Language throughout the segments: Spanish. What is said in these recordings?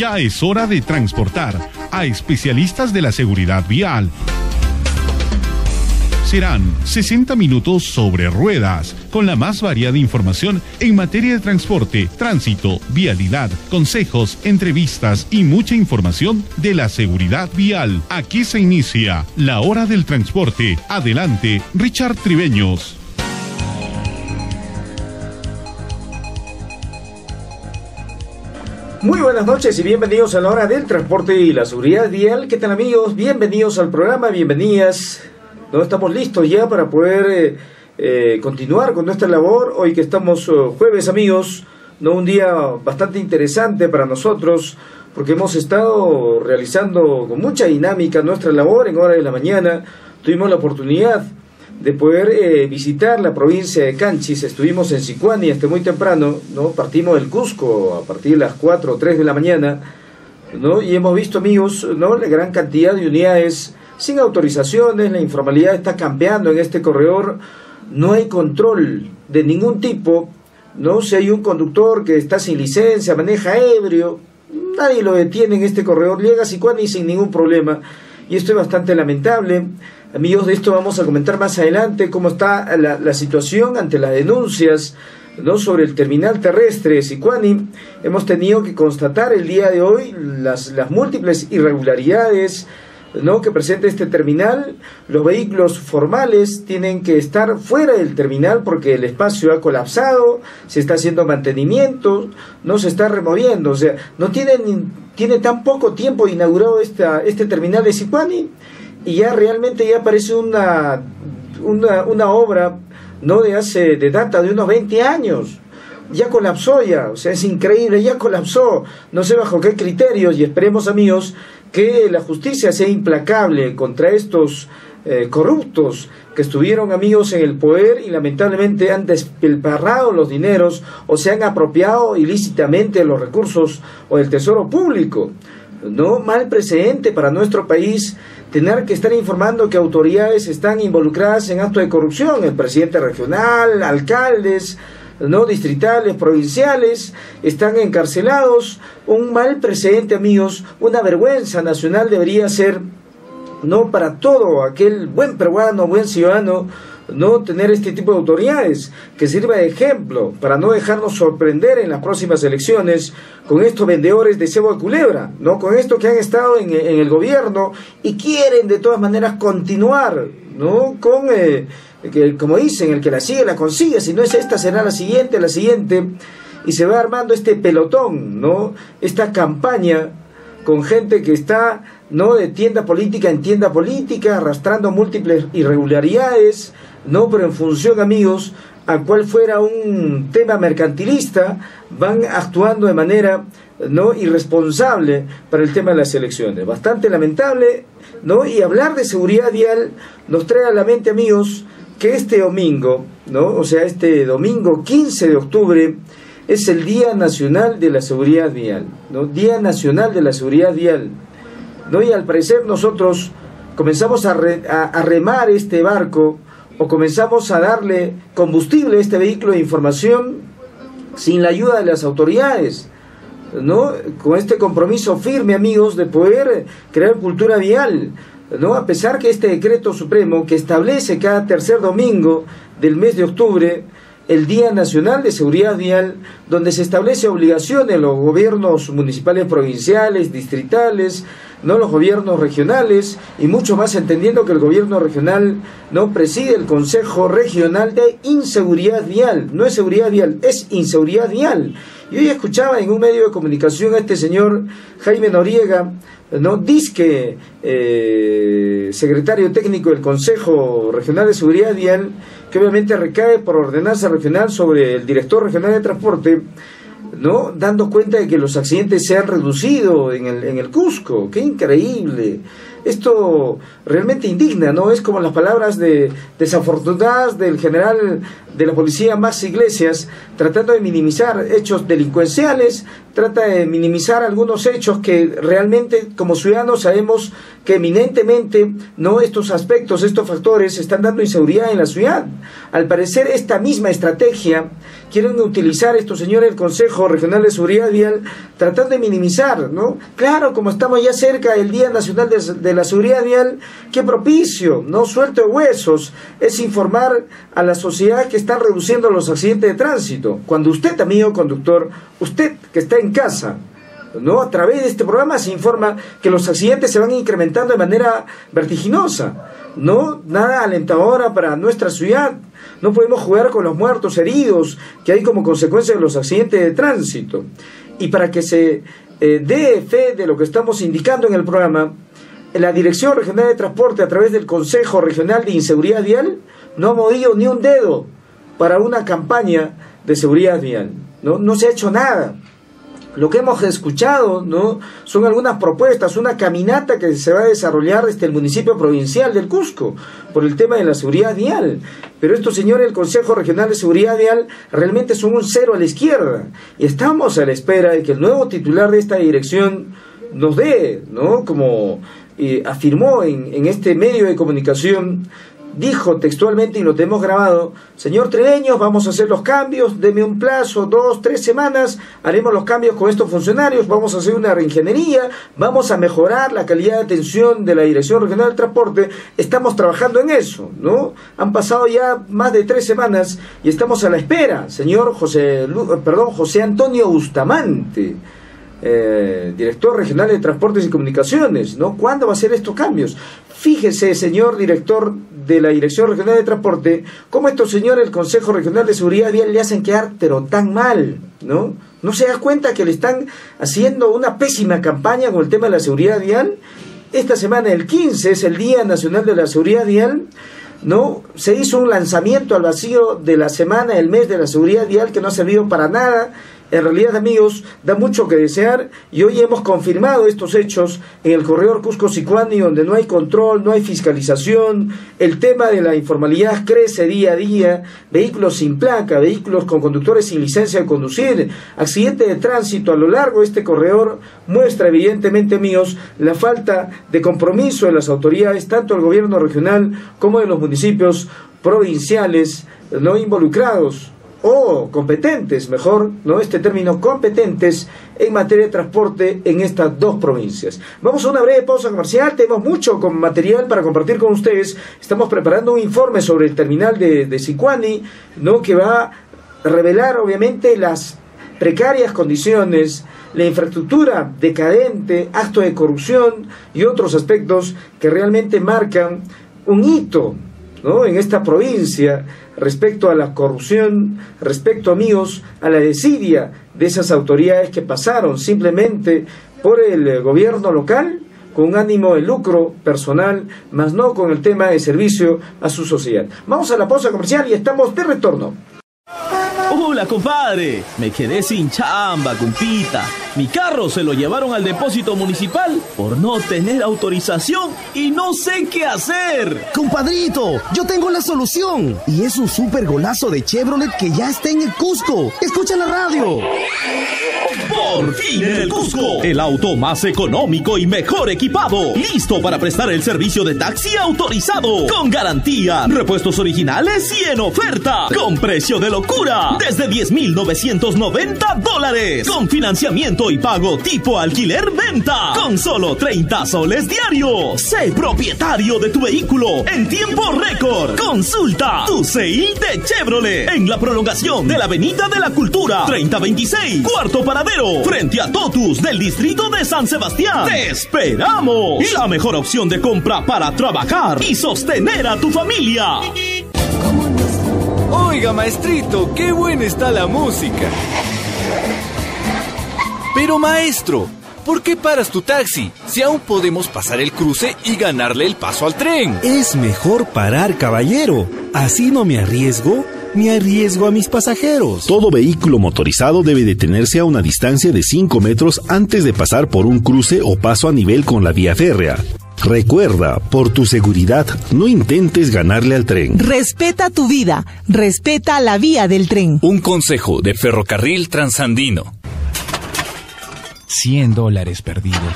Ya es hora de transportar a especialistas de la seguridad vial serán 60 minutos sobre ruedas, con la más variada información en materia de transporte, tránsito, vialidad, consejos, entrevistas y mucha información de la seguridad vial. Aquí se inicia la hora del transporte. Adelante, Richard Tribeños. Muy buenas noches y bienvenidos a la hora del transporte y la seguridad vial. ¿Qué tal amigos? Bienvenidos al programa, bienvenidas no estamos listos ya para poder eh, eh, continuar con nuestra labor. Hoy que estamos oh, jueves, amigos, ¿no? un día bastante interesante para nosotros porque hemos estado realizando con mucha dinámica nuestra labor en hora de la mañana. Tuvimos la oportunidad de poder eh, visitar la provincia de Canchis. Estuvimos en Sicuani hasta muy temprano, ¿no? Partimos del Cusco a partir de las 4 o 3 de la mañana, ¿no? Y hemos visto, amigos, ¿no? La gran cantidad de unidades sin autorizaciones, la informalidad está cambiando en este corredor, no hay control de ningún tipo, no si hay un conductor que está sin licencia, maneja ebrio, nadie lo detiene en este corredor, llega a y sin ningún problema, y esto es bastante lamentable. Amigos, de esto vamos a comentar más adelante cómo está la, situación ante las denuncias ¿no? sobre el terminal terrestre de Sicuani. Hemos tenido que constatar el día de hoy las, las múltiples irregularidades, ¿no? que presenta este terminal, los vehículos formales tienen que estar fuera del terminal porque el espacio ha colapsado, se está haciendo mantenimiento, no se está removiendo, o sea, no tienen, tiene tan poco tiempo inaugurado esta, este terminal de Sicuani y ya realmente ya parece una, una, una obra no de hace, de data de unos 20 años. Ya colapsó ya, o sea, es increíble, ya colapsó, no sé bajo qué criterios y esperemos amigos que la justicia sea implacable contra estos eh, corruptos que estuvieron amigos en el poder y lamentablemente han despilfarrado los dineros o se han apropiado ilícitamente los recursos o del tesoro público. No mal precedente para nuestro país tener que estar informando que autoridades están involucradas en actos de corrupción, el presidente regional, alcaldes, no distritales, provinciales, están encarcelados. Un mal precedente, amigos, una vergüenza nacional debería ser no para todo aquel buen peruano, buen ciudadano, no tener este tipo de autoridades que sirva de ejemplo para no dejarnos sorprender en las próximas elecciones con estos vendedores de cebo de culebra, no con estos que han estado en, el gobierno y quieren de todas maneras continuar, no con eh, que como dicen, el que la sigue la consigue, si no es esta será la siguiente, la siguiente, y se va armando este pelotón, ¿no? Esta campaña con gente que está, ¿no? De tienda política en tienda política, arrastrando múltiples irregularidades, ¿no? Pero en función, amigos, a cual fuera un tema mercantilista, van actuando de manera no irresponsable para el tema de las elecciones. Bastante lamentable, ¿no? Y hablar de seguridad vial nos trae a la mente, amigos, que este domingo, ¿no? O sea, este domingo 15 de octubre es el Día Nacional de la Seguridad Vial, ¿no? Día Nacional de la Seguridad Vial. ¿No? Y al parecer nosotros comenzamos a, a remar este barco o comenzamos a darle combustible a este vehículo de información sin la ayuda de las autoridades. ¿no? Con este compromiso firme, amigos, de poder crear cultura vial, ¿no? A pesar que este decreto supremo que establece cada tercer domingo del mes de octubre el Día Nacional de Seguridad Vial, donde se establece obligación en los gobiernos municipales, provinciales, distritales, no los gobiernos regionales y mucho más entendiendo que el gobierno regional no preside el Consejo Regional de Inseguridad Vial, no es seguridad vial, es inseguridad vial. Y hoy escuchaba en un medio de comunicación a este señor Jaime Noriega, no disque eh, secretario técnico del Consejo Regional de Seguridad Vial, que obviamente recae por ordenanza regional sobre el director regional de transporte, ¿no? dando cuenta de que los accidentes se han reducido en el, en el Cusco. ¡Qué increíble! Esto realmente indigna, ¿no? Es como las palabras de desafortunadas del general de la policía Max Iglesias, tratando de minimizar hechos delincuenciales, trata de minimizar algunos hechos que realmente como ciudadanos sabemos que eminentemente no estos aspectos, estos factores están dando inseguridad en la ciudad. Al parecer esta misma estrategia quieren utilizar estos señores del Consejo Regional de Seguridad Vial tratando de minimizar, ¿no? Claro, como estamos ya cerca del Día Nacional de, la Seguridad Vial, qué propicio, ¿no? Suelto de huesos, es informar a la sociedad que están reduciendo los accidentes de tránsito. Cuando usted, amigo conductor, usted que está en casa, ¿no? A través de este programa se informa que los accidentes se van incrementando de manera vertiginosa, ¿no? Nada alentadora para nuestra ciudad. No podemos jugar con los muertos, heridos que hay como consecuencia de los accidentes de tránsito. Y para que se eh, dé fe de lo que estamos indicando en el programa, la Dirección Regional de Transporte a través del Consejo Regional de Inseguridad Vial no ha movido ni un dedo para una campaña de seguridad vial. No, no se ha hecho nada. Lo que hemos escuchado ¿no? son algunas propuestas, una caminata que se va a desarrollar desde el municipio provincial del Cusco por el tema de la seguridad vial. Pero estos señores del Consejo Regional de Seguridad Vial realmente son un cero a la izquierda. Y estamos a la espera de que el nuevo titular de esta dirección nos dé, ¿no? como eh, afirmó en, en este medio de comunicación, dijo textualmente, y lo tenemos grabado, señor Tredeños, vamos a hacer los cambios, deme un plazo, dos, tres semanas, haremos los cambios con estos funcionarios, vamos a hacer una reingeniería, vamos a mejorar la calidad de atención de la Dirección Regional del Transporte, estamos trabajando en eso, ¿no? Han pasado ya más de tres semanas y estamos a la espera, señor José, perdón, José Antonio Bustamante. Eh, director regional de Transportes y Comunicaciones, ¿no? ¿Cuándo va a ser estos cambios? Fíjese, señor director de la Dirección Regional de Transporte, cómo estos señores del Consejo Regional de Seguridad Vial le hacen quedar pero tan mal, ¿no? ¿No se da cuenta que le están haciendo una pésima campaña con el tema de la seguridad vial? Esta semana, el 15, es el Día Nacional de la Seguridad Vial, ¿no? Se hizo un lanzamiento al vacío de la semana, el mes de la seguridad vial, que no ha servido para nada en realidad, amigos, da mucho que desear y hoy hemos confirmado estos hechos en el corredor Cusco-Sicuani, donde no hay control, no hay fiscalización, el tema de la informalidad crece día a día, vehículos sin placa, vehículos con conductores sin licencia de conducir, accidente de tránsito a lo largo de este corredor muestra evidentemente, amigos, la falta de compromiso de las autoridades, tanto del gobierno regional como de los municipios provinciales no involucrados o competentes, mejor, ¿no? Este término competentes en materia de transporte en estas dos provincias. Vamos a una breve pausa comercial, tenemos mucho con material para compartir con ustedes. Estamos preparando un informe sobre el terminal de, de Sicuani, ¿no? Que va a revelar obviamente las precarias condiciones, la infraestructura decadente, acto de corrupción y otros aspectos que realmente marcan un hito ¿no? en esta provincia respecto a la corrupción, respecto, amigos, a la desidia de esas autoridades que pasaron simplemente por el eh, gobierno local con ánimo de lucro personal, más no con el tema de servicio a su sociedad. Vamos a la pausa comercial y estamos de retorno. Hola, compadre. Me quedé sin chamba, compita. Mi carro se lo llevaron al depósito municipal por no tener autorización y no sé qué hacer. Compadrito, yo tengo la solución. Y es un super golazo de Chevrolet que ya está en el Cusco. Escucha la radio. Por fin en el Cusco, el auto más económico y mejor equipado, listo para prestar el servicio de taxi autorizado, con garantía, repuestos originales y en oferta, con precio de locura, desde 10.990 dólares, con financiamiento y pago tipo alquiler-venta, con solo 30 soles diarios. Sé propietario de tu vehículo en tiempo récord. Consulta tu sale de Chevrolet en la prolongación de la Avenida de la Cultura, 3026, cuarto paradero frente a Totus del distrito de San Sebastián. ¡Te esperamos! La mejor opción de compra para trabajar y sostener a tu familia. Oiga, maestrito, qué buena está la música. Pero maestro, ¿por qué paras tu taxi si aún podemos pasar el cruce y ganarle el paso al tren? Es mejor parar, caballero. Así no me arriesgo ni arriesgo a mis pasajeros. Todo vehículo motorizado debe detenerse a una distancia de 5 metros antes de pasar por un cruce o paso a nivel con la vía férrea. Recuerda, por tu seguridad, no intentes ganarle al tren. Respeta tu vida, respeta la vía del tren. Un consejo de Ferrocarril Transandino. 100 dólares perdidos.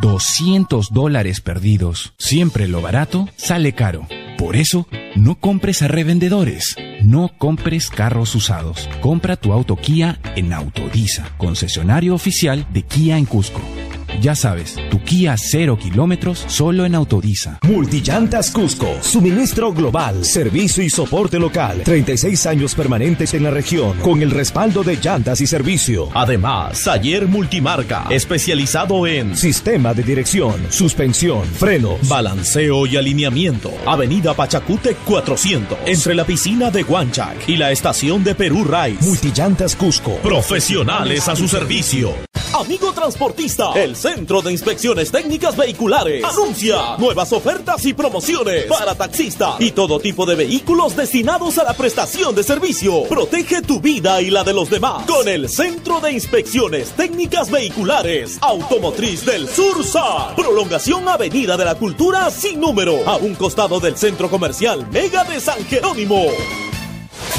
200 dólares perdidos. Siempre lo barato sale caro. Por eso, no compres a revendedores, no compres carros usados. Compra tu auto Kia en Autodiza, concesionario oficial de Kia en Cusco. Ya sabes, tu Kia cero kilómetros solo en Autodiza. Multillantas Cusco, suministro global, servicio y soporte local. 36 años permanentes en la región, con el respaldo de llantas y servicio. Además, taller multimarca, especializado en sistema de dirección, suspensión, frenos, balanceo y alineamiento. Avenida Pachacute 400, entre la piscina de Huanchac y la estación de Perú Rice. Multillantas Cusco. Profesionales a su servicio. Amigo transportista, el Centro de Inspecciones Técnicas Vehiculares anuncia nuevas ofertas y promociones para taxistas y todo tipo de vehículos destinados a la prestación de servicio. Protege tu vida y la de los demás con el Centro de Inspecciones Técnicas Vehiculares Automotriz del Sur SAR. Prolongación Avenida de la Cultura sin número, a un costado del Centro Comercial Mega de San Jerónimo.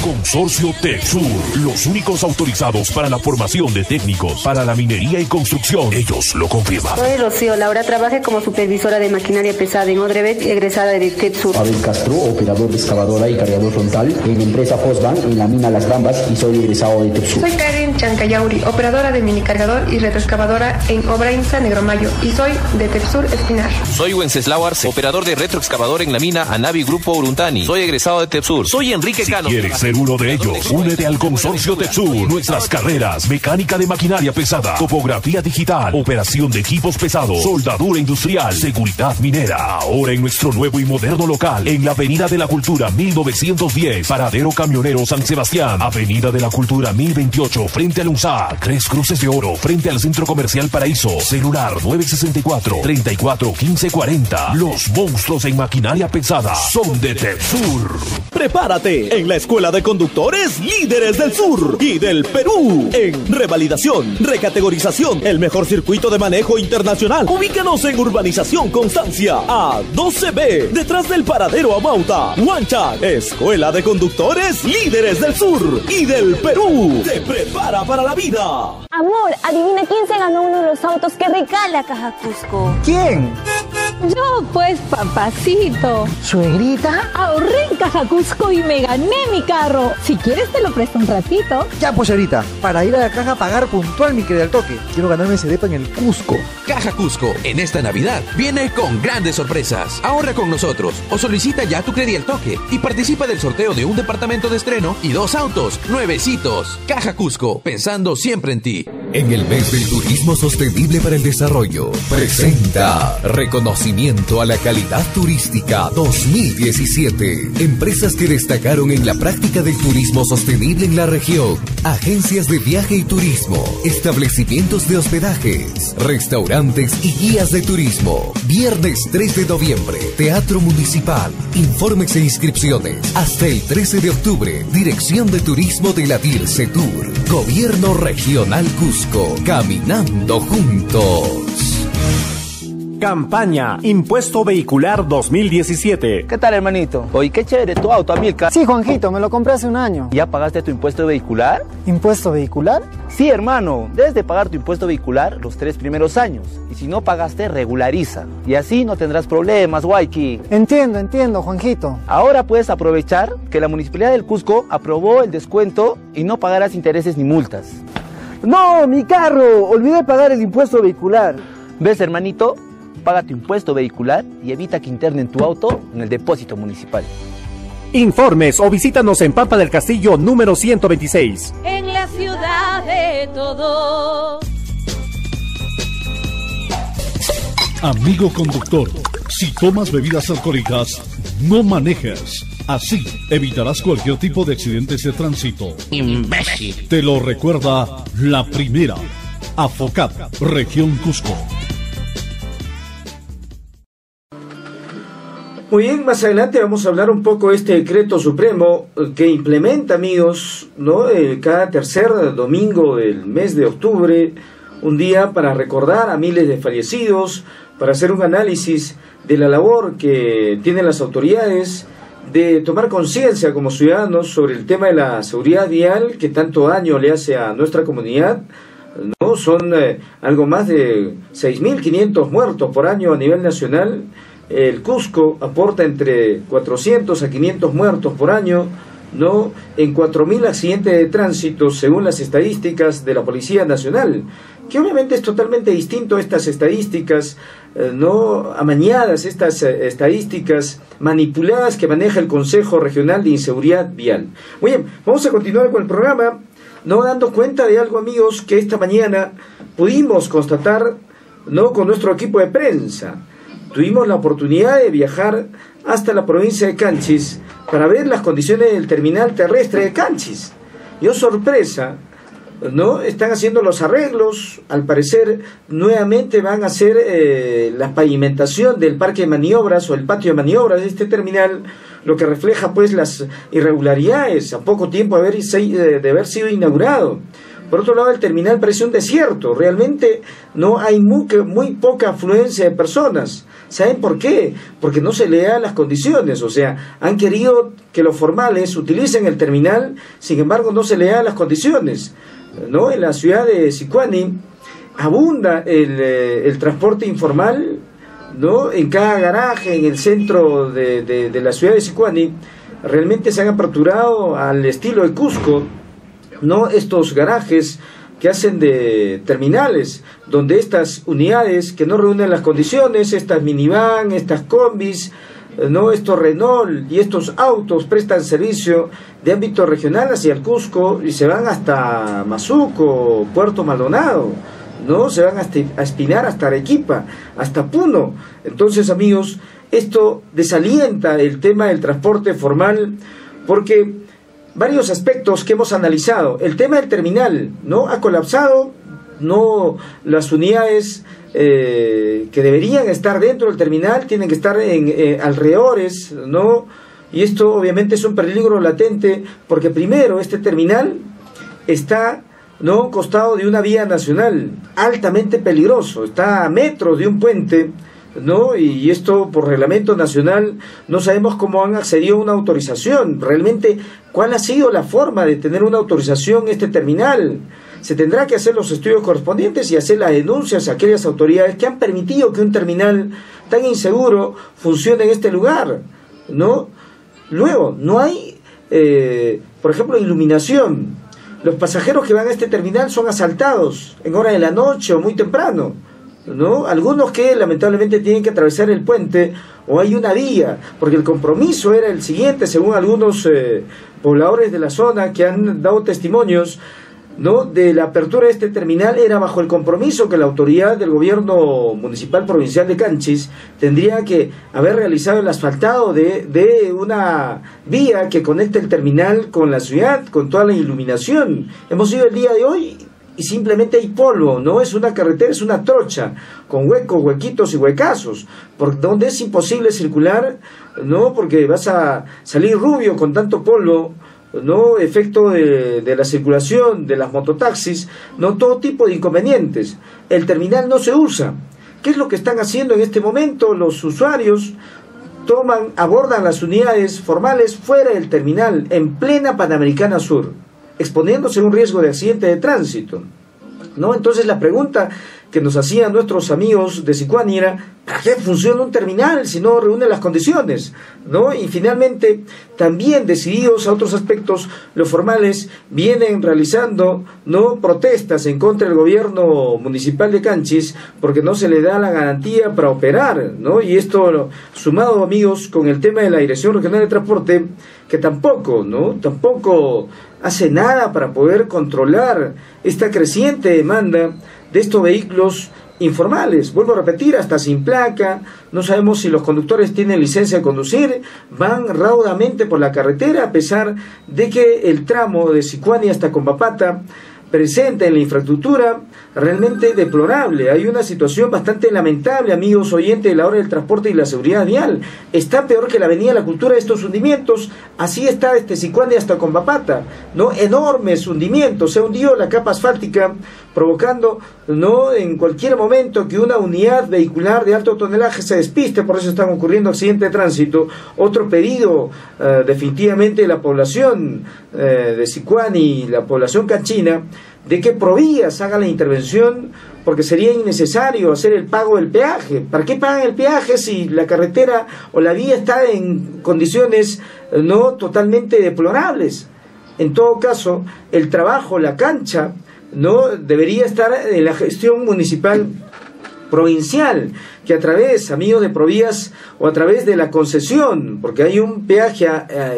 Consorcio TechSur, los únicos autorizados para la formación de técnicos para la minería y construcción. Ellos lo confirman. Soy Rocío Laura, trabajé como supervisora de maquinaria pesada en Odrebet, egresada de TechSur. Abel Castro, operador de excavadora y cargador frontal en la empresa Fosban en la mina Las Bambas y soy egresado de TechSur. Soy Karen Chancayauri, operadora de minicargador y retroexcavadora en Obra Insa Negromayo y soy de TechSur Espinar. Soy Wenceslao Arce, operador de retroexcavador en la mina Anavi Grupo Uruntani. Soy egresado de TechSur. Soy Enrique si Cano. quieres ser uno de ellos, únete al Consorcio Texur. Nuestras carreras, mecánica de maquinaria pesada, topografía digital, operación de equipos pesados, soldadura industrial, seguridad minera. Ahora en nuestro nuevo y moderno local, en la Avenida de la Cultura 1910, Paradero Camionero San Sebastián, Avenida de la Cultura 1028, frente al UNSAC, Tres Cruces de Oro, frente al Centro Comercial Paraíso, celular 964 34 15 40. Los monstruos en maquinaria pesada son de Texur. Prepárate en la Escuela de Conductores Líderes del Sur y del Perú en revalidación, recategorización, el mejor circuito de manejo internacional. Ubícanos en Urbanización Constancia a 12B, detrás del paradero Amauta. Huanchac, Escuela de Conductores Líderes del Sur y del Perú. Te prepara para la vida. Amor, adivina quién se ganó uno de los autos que regala Caja Cusco. ¿Quién? Yo, pues, papacito. ¿Suegrita? Ahorré en Caja Cusco y me gané mi carro. Si quieres, te lo presto un ratito. Ya, pues ahorita, para ir a la caja a pagar puntual mi crédito al toque. Quiero ganarme ese depa en el Cusco. Caja Cusco, en esta Navidad, viene con grandes sorpresas. Ahorra con nosotros o solicita ya tu crédito al toque y participa del sorteo de un departamento de estreno y dos autos nuevecitos. Caja Cusco, pensando siempre en ti. En el mes del turismo sostenible para el desarrollo, presenta A la calidad turística 2017. Empresas que destacaron en la práctica del turismo sostenible en la región. Agencias de viaje y turismo. Establecimientos de hospedajes. Restaurantes y guías de turismo. Viernes 3 de noviembre. Teatro Municipal. Informes e inscripciones. Hasta el 13 de octubre. Dirección de Turismo de la DIRCE Tour. Gobierno Regional Cusco. Caminando juntos. Campaña Impuesto Vehicular 2017. ¿Qué tal, hermanito? Oye, qué chévere tu auto, Amilcar. Sí, Juanjito, me lo compré hace un año. ¿Ya pagaste tu impuesto vehicular? ¿Impuesto vehicular? Sí, hermano. Debes de pagar tu impuesto vehicular los tres primeros años. Y si no pagaste, regulariza. Y así no tendrás problemas, Waiki. Entiendo, entiendo, Juanjito. Ahora puedes aprovechar que la Municipalidad del Cusco aprobó el descuento y no pagarás intereses ni multas. ¡No, mi carro! Olvidé pagar el impuesto vehicular. ¿Ves, hermanito? Paga tu impuesto vehicular y evita que internen tu auto en el depósito municipal. Informes o visítanos en Pampa del Castillo número 126. En la ciudad de todos. Amigo conductor, si tomas bebidas alcohólicas, no manejes. Así evitarás cualquier tipo de accidentes de tránsito. Imbécil. Te lo recuerda la primera. Afocat, región Cusco. Muy bien, más adelante vamos a hablar un poco de este decreto supremo eh, que implementa, amigos, ¿no? Eh, cada tercer domingo del mes de octubre, un día para recordar a miles de fallecidos, para hacer un análisis de la labor que tienen las autoridades, de tomar conciencia como ciudadanos sobre el tema de la seguridad vial que tanto daño le hace a nuestra comunidad. ¿no? Son eh, algo más de 6.500 muertos por año a nivel nacional el Cusco aporta entre 400 a 500 muertos por año, ¿no? En 4.000 accidentes de tránsito, según las estadísticas de la Policía Nacional, que obviamente es totalmente distinto a estas estadísticas, eh, no amañadas, estas eh, estadísticas manipuladas que maneja el Consejo Regional de Inseguridad Vial. Muy bien, vamos a continuar con el programa, no dando cuenta de algo, amigos, que esta mañana pudimos constatar, no con nuestro equipo de prensa tuvimos la oportunidad de viajar hasta la provincia de Canchis para ver las condiciones del terminal terrestre de Canchis. Y oh sorpresa, ¿no? Están haciendo los arreglos, al parecer nuevamente van a hacer eh, la pavimentación del parque de maniobras o el patio de maniobras de este terminal, lo que refleja pues las irregularidades a poco tiempo de haber, de haber sido inaugurado. Por otro lado, el terminal parece un desierto. Realmente no hay muy, muy, poca afluencia de personas. ¿Saben por qué? Porque no se le dan las condiciones. O sea, han querido que los formales utilicen el terminal, sin embargo, no se le dan las condiciones. ¿no? En la ciudad de Sicuani abunda el, eh, el transporte informal ¿no? en cada garaje, en el centro de, de, de la ciudad de Sicuani. Realmente se han aperturado al estilo de Cusco no estos garajes que hacen de terminales, donde estas unidades que no reúnen las condiciones, estas minivan, estas combis, eh, no estos Renault y estos autos prestan servicio de ámbito regional hacia el Cusco y se van hasta Mazuco, Puerto Maldonado, no se van a espinar hasta Arequipa, hasta Puno. Entonces, amigos, esto desalienta el tema del transporte formal porque varios aspectos que hemos analizado. El tema del terminal, ¿no? Ha colapsado, no las unidades eh, que deberían estar dentro del terminal tienen que estar en eh, alrededores, ¿no? Y esto obviamente es un peligro latente porque primero este terminal está no costado de una vía nacional altamente peligroso, está a metros de un puente ¿no? Y esto por reglamento nacional no sabemos cómo han accedido a una autorización. Realmente, ¿cuál ha sido la forma de tener una autorización este terminal? Se tendrá que hacer los estudios correspondientes y hacer las denuncias a aquellas autoridades que han permitido que un terminal tan inseguro funcione en este lugar, ¿no? Luego, no hay, eh, por ejemplo, iluminación. Los pasajeros que van a este terminal son asaltados en hora de la noche o muy temprano ¿no? Algunos que lamentablemente tienen que atravesar el puente o hay una vía, porque el compromiso era el siguiente, según algunos eh, pobladores de la zona que han dado testimonios, ¿no? de la apertura de este terminal era bajo el compromiso que la autoridad del gobierno municipal provincial de Canchis tendría que haber realizado el asfaltado de, de una vía que conecte el terminal con la ciudad, con toda la iluminación. Hemos ido el día de hoy y simplemente hay polvo, no es una carretera, es una trocha, con huecos, huequitos y huecazos, por donde es imposible circular, ¿no? Porque vas a salir rubio con tanto polvo, ¿no? Efecto de, de la circulación, de las mototaxis, ¿no? Todo tipo de inconvenientes. El terminal no se usa. ¿Qué es lo que están haciendo en este momento los usuarios? Toman, abordan las unidades formales fuera del terminal, en plena Panamericana Sur exponiéndose a un riesgo de accidente de tránsito. ¿no? Entonces la pregunta que nos hacían nuestros amigos de Sicuani era, ¿para qué funciona un terminal si no reúne las condiciones? ¿no? Y finalmente, también decididos a otros aspectos, los formales vienen realizando ¿no? protestas en contra del gobierno municipal de Canchis porque no se le da la garantía para operar. ¿no? Y esto, sumado, amigos, con el tema de la Dirección Regional de Transporte, que tampoco, ¿no? tampoco hace nada para poder controlar esta creciente demanda de estos vehículos informales. Vuelvo a repetir, hasta sin placa, no sabemos si los conductores tienen licencia de conducir, van raudamente por la carretera a pesar de que el tramo de Sicuani hasta Combapata presente en la infraestructura realmente deplorable. Hay una situación bastante lamentable, amigos oyentes, de la hora del transporte y la seguridad vial. Está peor que la Avenida La Cultura de estos hundimientos. Así está este Sicuani hasta Combapata, ¿no? Enormes hundimientos. Se ha hundido la capa asfáltica, provocando, ¿no? En cualquier momento que una unidad vehicular de alto tonelaje se despiste, por eso están ocurriendo accidentes de tránsito. Otro pedido, eh, definitivamente, de la población eh, de Sicuani y la población canchina de que Provías haga la intervención porque sería innecesario hacer el pago del peaje. ¿Para qué pagan el peaje si la carretera o la vía está en condiciones no totalmente deplorables? En todo caso, el trabajo, la cancha, no debería estar en la gestión municipal provincial que a través, amigos de Provías, o a través de la concesión, porque hay un peaje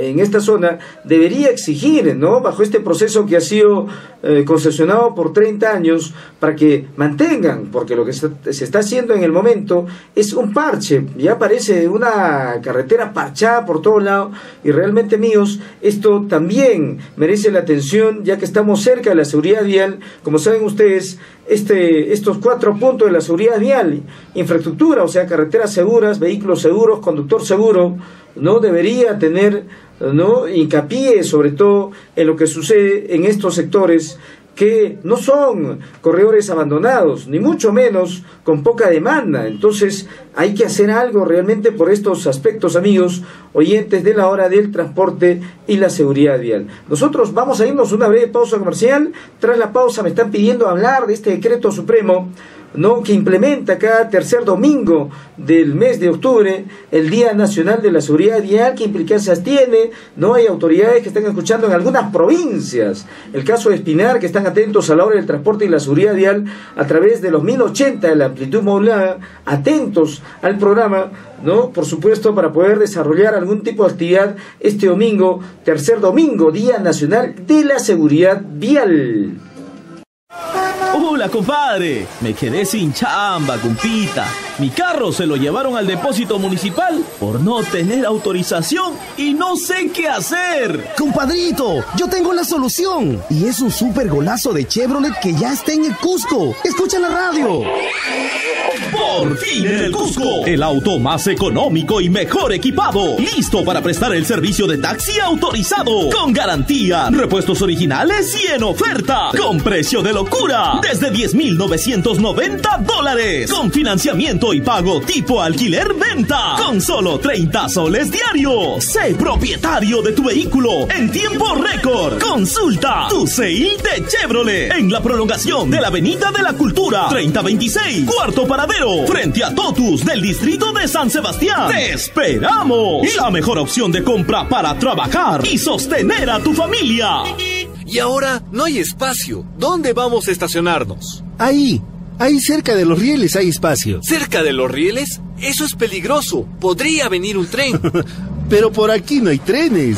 en esta zona, debería exigir, ¿no? Bajo este proceso que ha sido eh, concesionado por 30 años, para que mantengan, porque lo que se, está haciendo en el momento es un parche, ya parece una carretera parchada por todo lado, y realmente, amigos, esto también merece la atención, ya que estamos cerca de la seguridad vial, como saben ustedes, este, estos cuatro puntos de la seguridad vial, infraestructura, o sea, carreteras seguras, vehículos seguros, conductor seguro, no debería tener no hincapié sobre todo en lo que sucede en estos sectores que no son corredores abandonados, ni mucho menos con poca demanda. Entonces hay que hacer algo realmente por estos aspectos, amigos, oyentes de la hora del transporte y la seguridad vial. Nosotros vamos a irnos una breve pausa comercial. Tras la pausa me están pidiendo hablar de este decreto supremo ¿no? que implementa cada tercer domingo del mes de octubre el Día Nacional de la Seguridad Vial, qué implicancias tiene, no hay autoridades que están escuchando en algunas provincias, el caso de Espinar, que están atentos a la hora del transporte y la seguridad vial a través de los 1080 de la amplitud modulada, atentos al programa, ¿no? Por supuesto, para poder desarrollar algún tipo de actividad este domingo, tercer domingo, Día Nacional de la Seguridad Vial. Hola, compadre. Me quedé sin chamba, compita. Mi carro se lo llevaron al depósito municipal por no tener autorización y no sé qué hacer. Compadrito, yo tengo la solución. Y es un super golazo de Chevrolet que ya está en el Cusco. Escucha la radio. Por fin en el Cusco, el auto más económico y mejor equipado, listo para prestar el servicio de taxi autorizado, con garantía, repuestos originales y en oferta, con precio de locura, desde 10.990 dólares, con financiamiento y pago tipo alquiler-venta, con solo 30 soles diarios. Sé propietario de tu vehículo en tiempo récord. Consulta tu sale de Chevrolet en la prolongación de la Avenida de la Cultura, 3026, cuarto paradero frente a Totus del distrito de San Sebastián. ¡Te esperamos! La mejor opción de compra para trabajar y sostener a tu familia. Y ahora no hay espacio. ¿Dónde vamos a estacionarnos? Ahí. Ahí cerca de los rieles hay espacio. ¿Cerca de los rieles? Eso es peligroso. Podría venir un tren. Pero por aquí no hay trenes.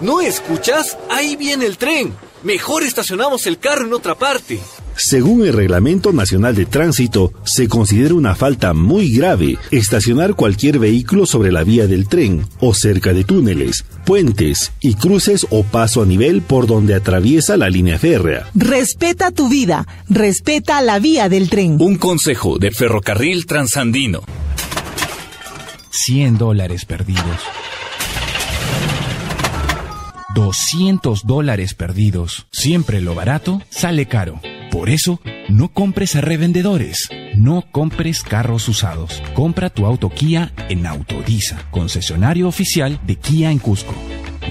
¿No escuchas? Ahí viene el tren. Mejor estacionamos el carro en otra parte. Según el Reglamento Nacional de Tránsito, se considera una falta muy grave estacionar cualquier vehículo sobre la vía del tren o cerca de túneles, puentes y cruces o paso a nivel por donde atraviesa la línea férrea. Respeta tu vida, respeta la vía del tren. Un consejo de Ferrocarril Transandino. 100 dólares perdidos. 200 dólares perdidos. Siempre lo barato sale caro. Por eso, no compres a revendedores. No compres carros usados. Compra tu auto Kia en Autodiza, concesionario oficial de Kia en Cusco.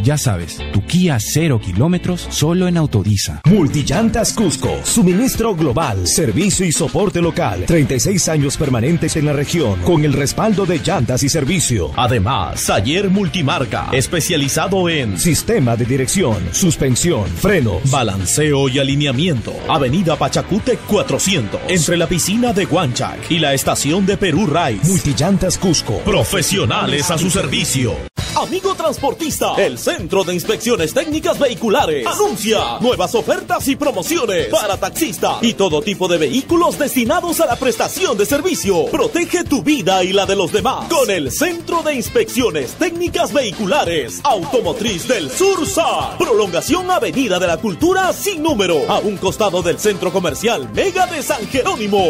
Ya sabes, tu Kia cero kilómetros solo en Autodiza. Multillantas Cusco, suministro global, servicio y soporte local, 36 años permanentes en la región, con el respaldo de llantas y servicio. Además, taller multimarca, especializado en sistema de dirección, suspensión, frenos, balanceo y alineamiento. Avenida Pachacútec 400, entre la piscina de Huanchac y la estación de Perú Rice. Multillantas Cusco. Profesionales a su servicio. Amigo transportista, el Centro de Inspecciones Técnicas Vehiculares anuncia nuevas ofertas y promociones para taxista y todo tipo de vehículos destinados a la prestación de servicio. Protege tu vida y la de los demás con el Centro de Inspecciones Técnicas Vehiculares Automotriz del Sursa. Prolongación Avenida de la Cultura sin número, a un costado del Centro Comercial Mega de San Jerónimo.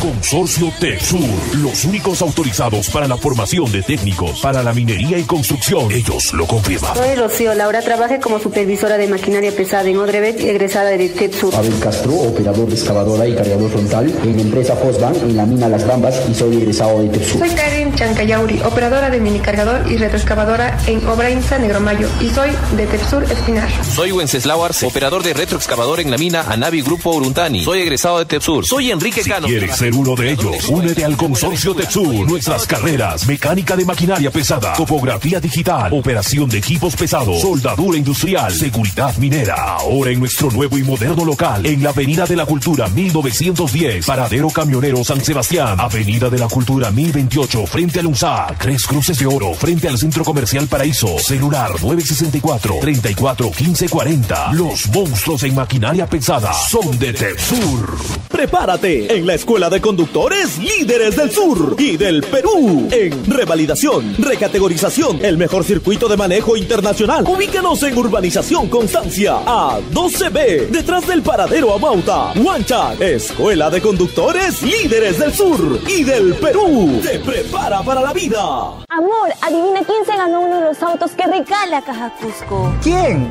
Consorcio TechSur, los únicos autorizados para la formación de técnicos para la minería y construcción. Ellos lo confirman. Soy Rocío Laura, trabajé como supervisora de maquinaria pesada en Odrebet y egresada de TechSur. Abel Castro, operador de excavadora y cargador frontal en la empresa Fosban en la mina Las Bambas y soy egresado de TechSur. Soy Karen Chancayauri, operadora de minicargador y retroexcavadora en Obrainsa Negromayo y soy de TechSur Espinar. Soy Wenceslao Arce, operador de retroexcavador en la mina Anavi Grupo Uruntani. Soy egresado de TechSur. Soy Enrique Cano. ¿Quieres ser uno de ellos? Únete al Consorcio TechSur. Nuestras carreras, mecánica de maquinaria pesada, topografía digital, operación de equipos pesados, soldadura industrial, seguridad minera. Ahora en nuestro nuevo y moderno local, en la Avenida de la Cultura 1910, Paradero Camionero San Sebastián, Avenida de la Cultura 1028, frente al UNSAC, Tres Cruces de Oro, frente al Centro Comercial Paraíso, celular 964 34 15 40. Los monstruos en maquinaria pesada son de TechSur. Prepárate en la Escuela de Conductores Líderes del Sur y del Perú en revalidación, recategorización, el mejor circuito de manejo internacional. Ubícanos en Urbanización Constancia A12B, detrás del paradero Amauta. Huancha, Escuela de Conductores Líderes del Sur y del Perú. Te prepara para la vida. Amor, adivina quién se ganó uno de los autos que regala Caja Cusco. ¿Quién?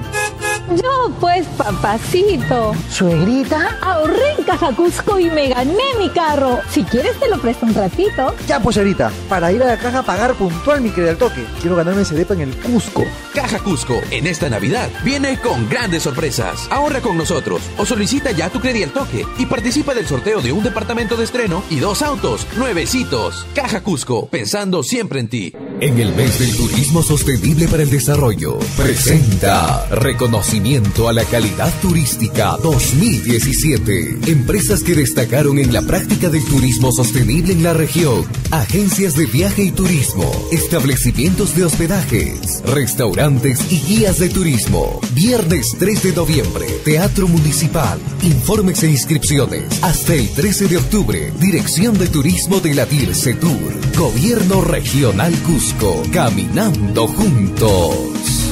Yo, pues, papacito. ¿Suegrita? Ahorré en Caja Cusco y me gané mi carro. Si quieres, te lo presto un ratito. Ya, pues, ahorita. Para ir a la caja a pagar puntual mi crédito al toque. Quiero ganarme ese depa en el Cusco. Caja Cusco, en esta Navidad, viene con grandes sorpresas. Ahorra con nosotros o solicita ya tu crédito al toque y participa del sorteo de un departamento de estreno y dos autos nuevecitos. Caja Cusco, pensando siempre en ti. En el mes del turismo sostenible para el desarrollo, presenta Reconocimiento a la Calidad Turística 2017. Empresas que destacaron en la práctica del turismo sostenible en la región. Agencias de viaje y turismo. Establecimientos de hospedajes. Restaurantes y guías de turismo. Viernes 3 de noviembre. Teatro Municipal. Informes e inscripciones. Hasta el 13 de octubre. Dirección de Turismo de la DIRCE Tour. Gobierno Regional Cusco. Caminando juntos.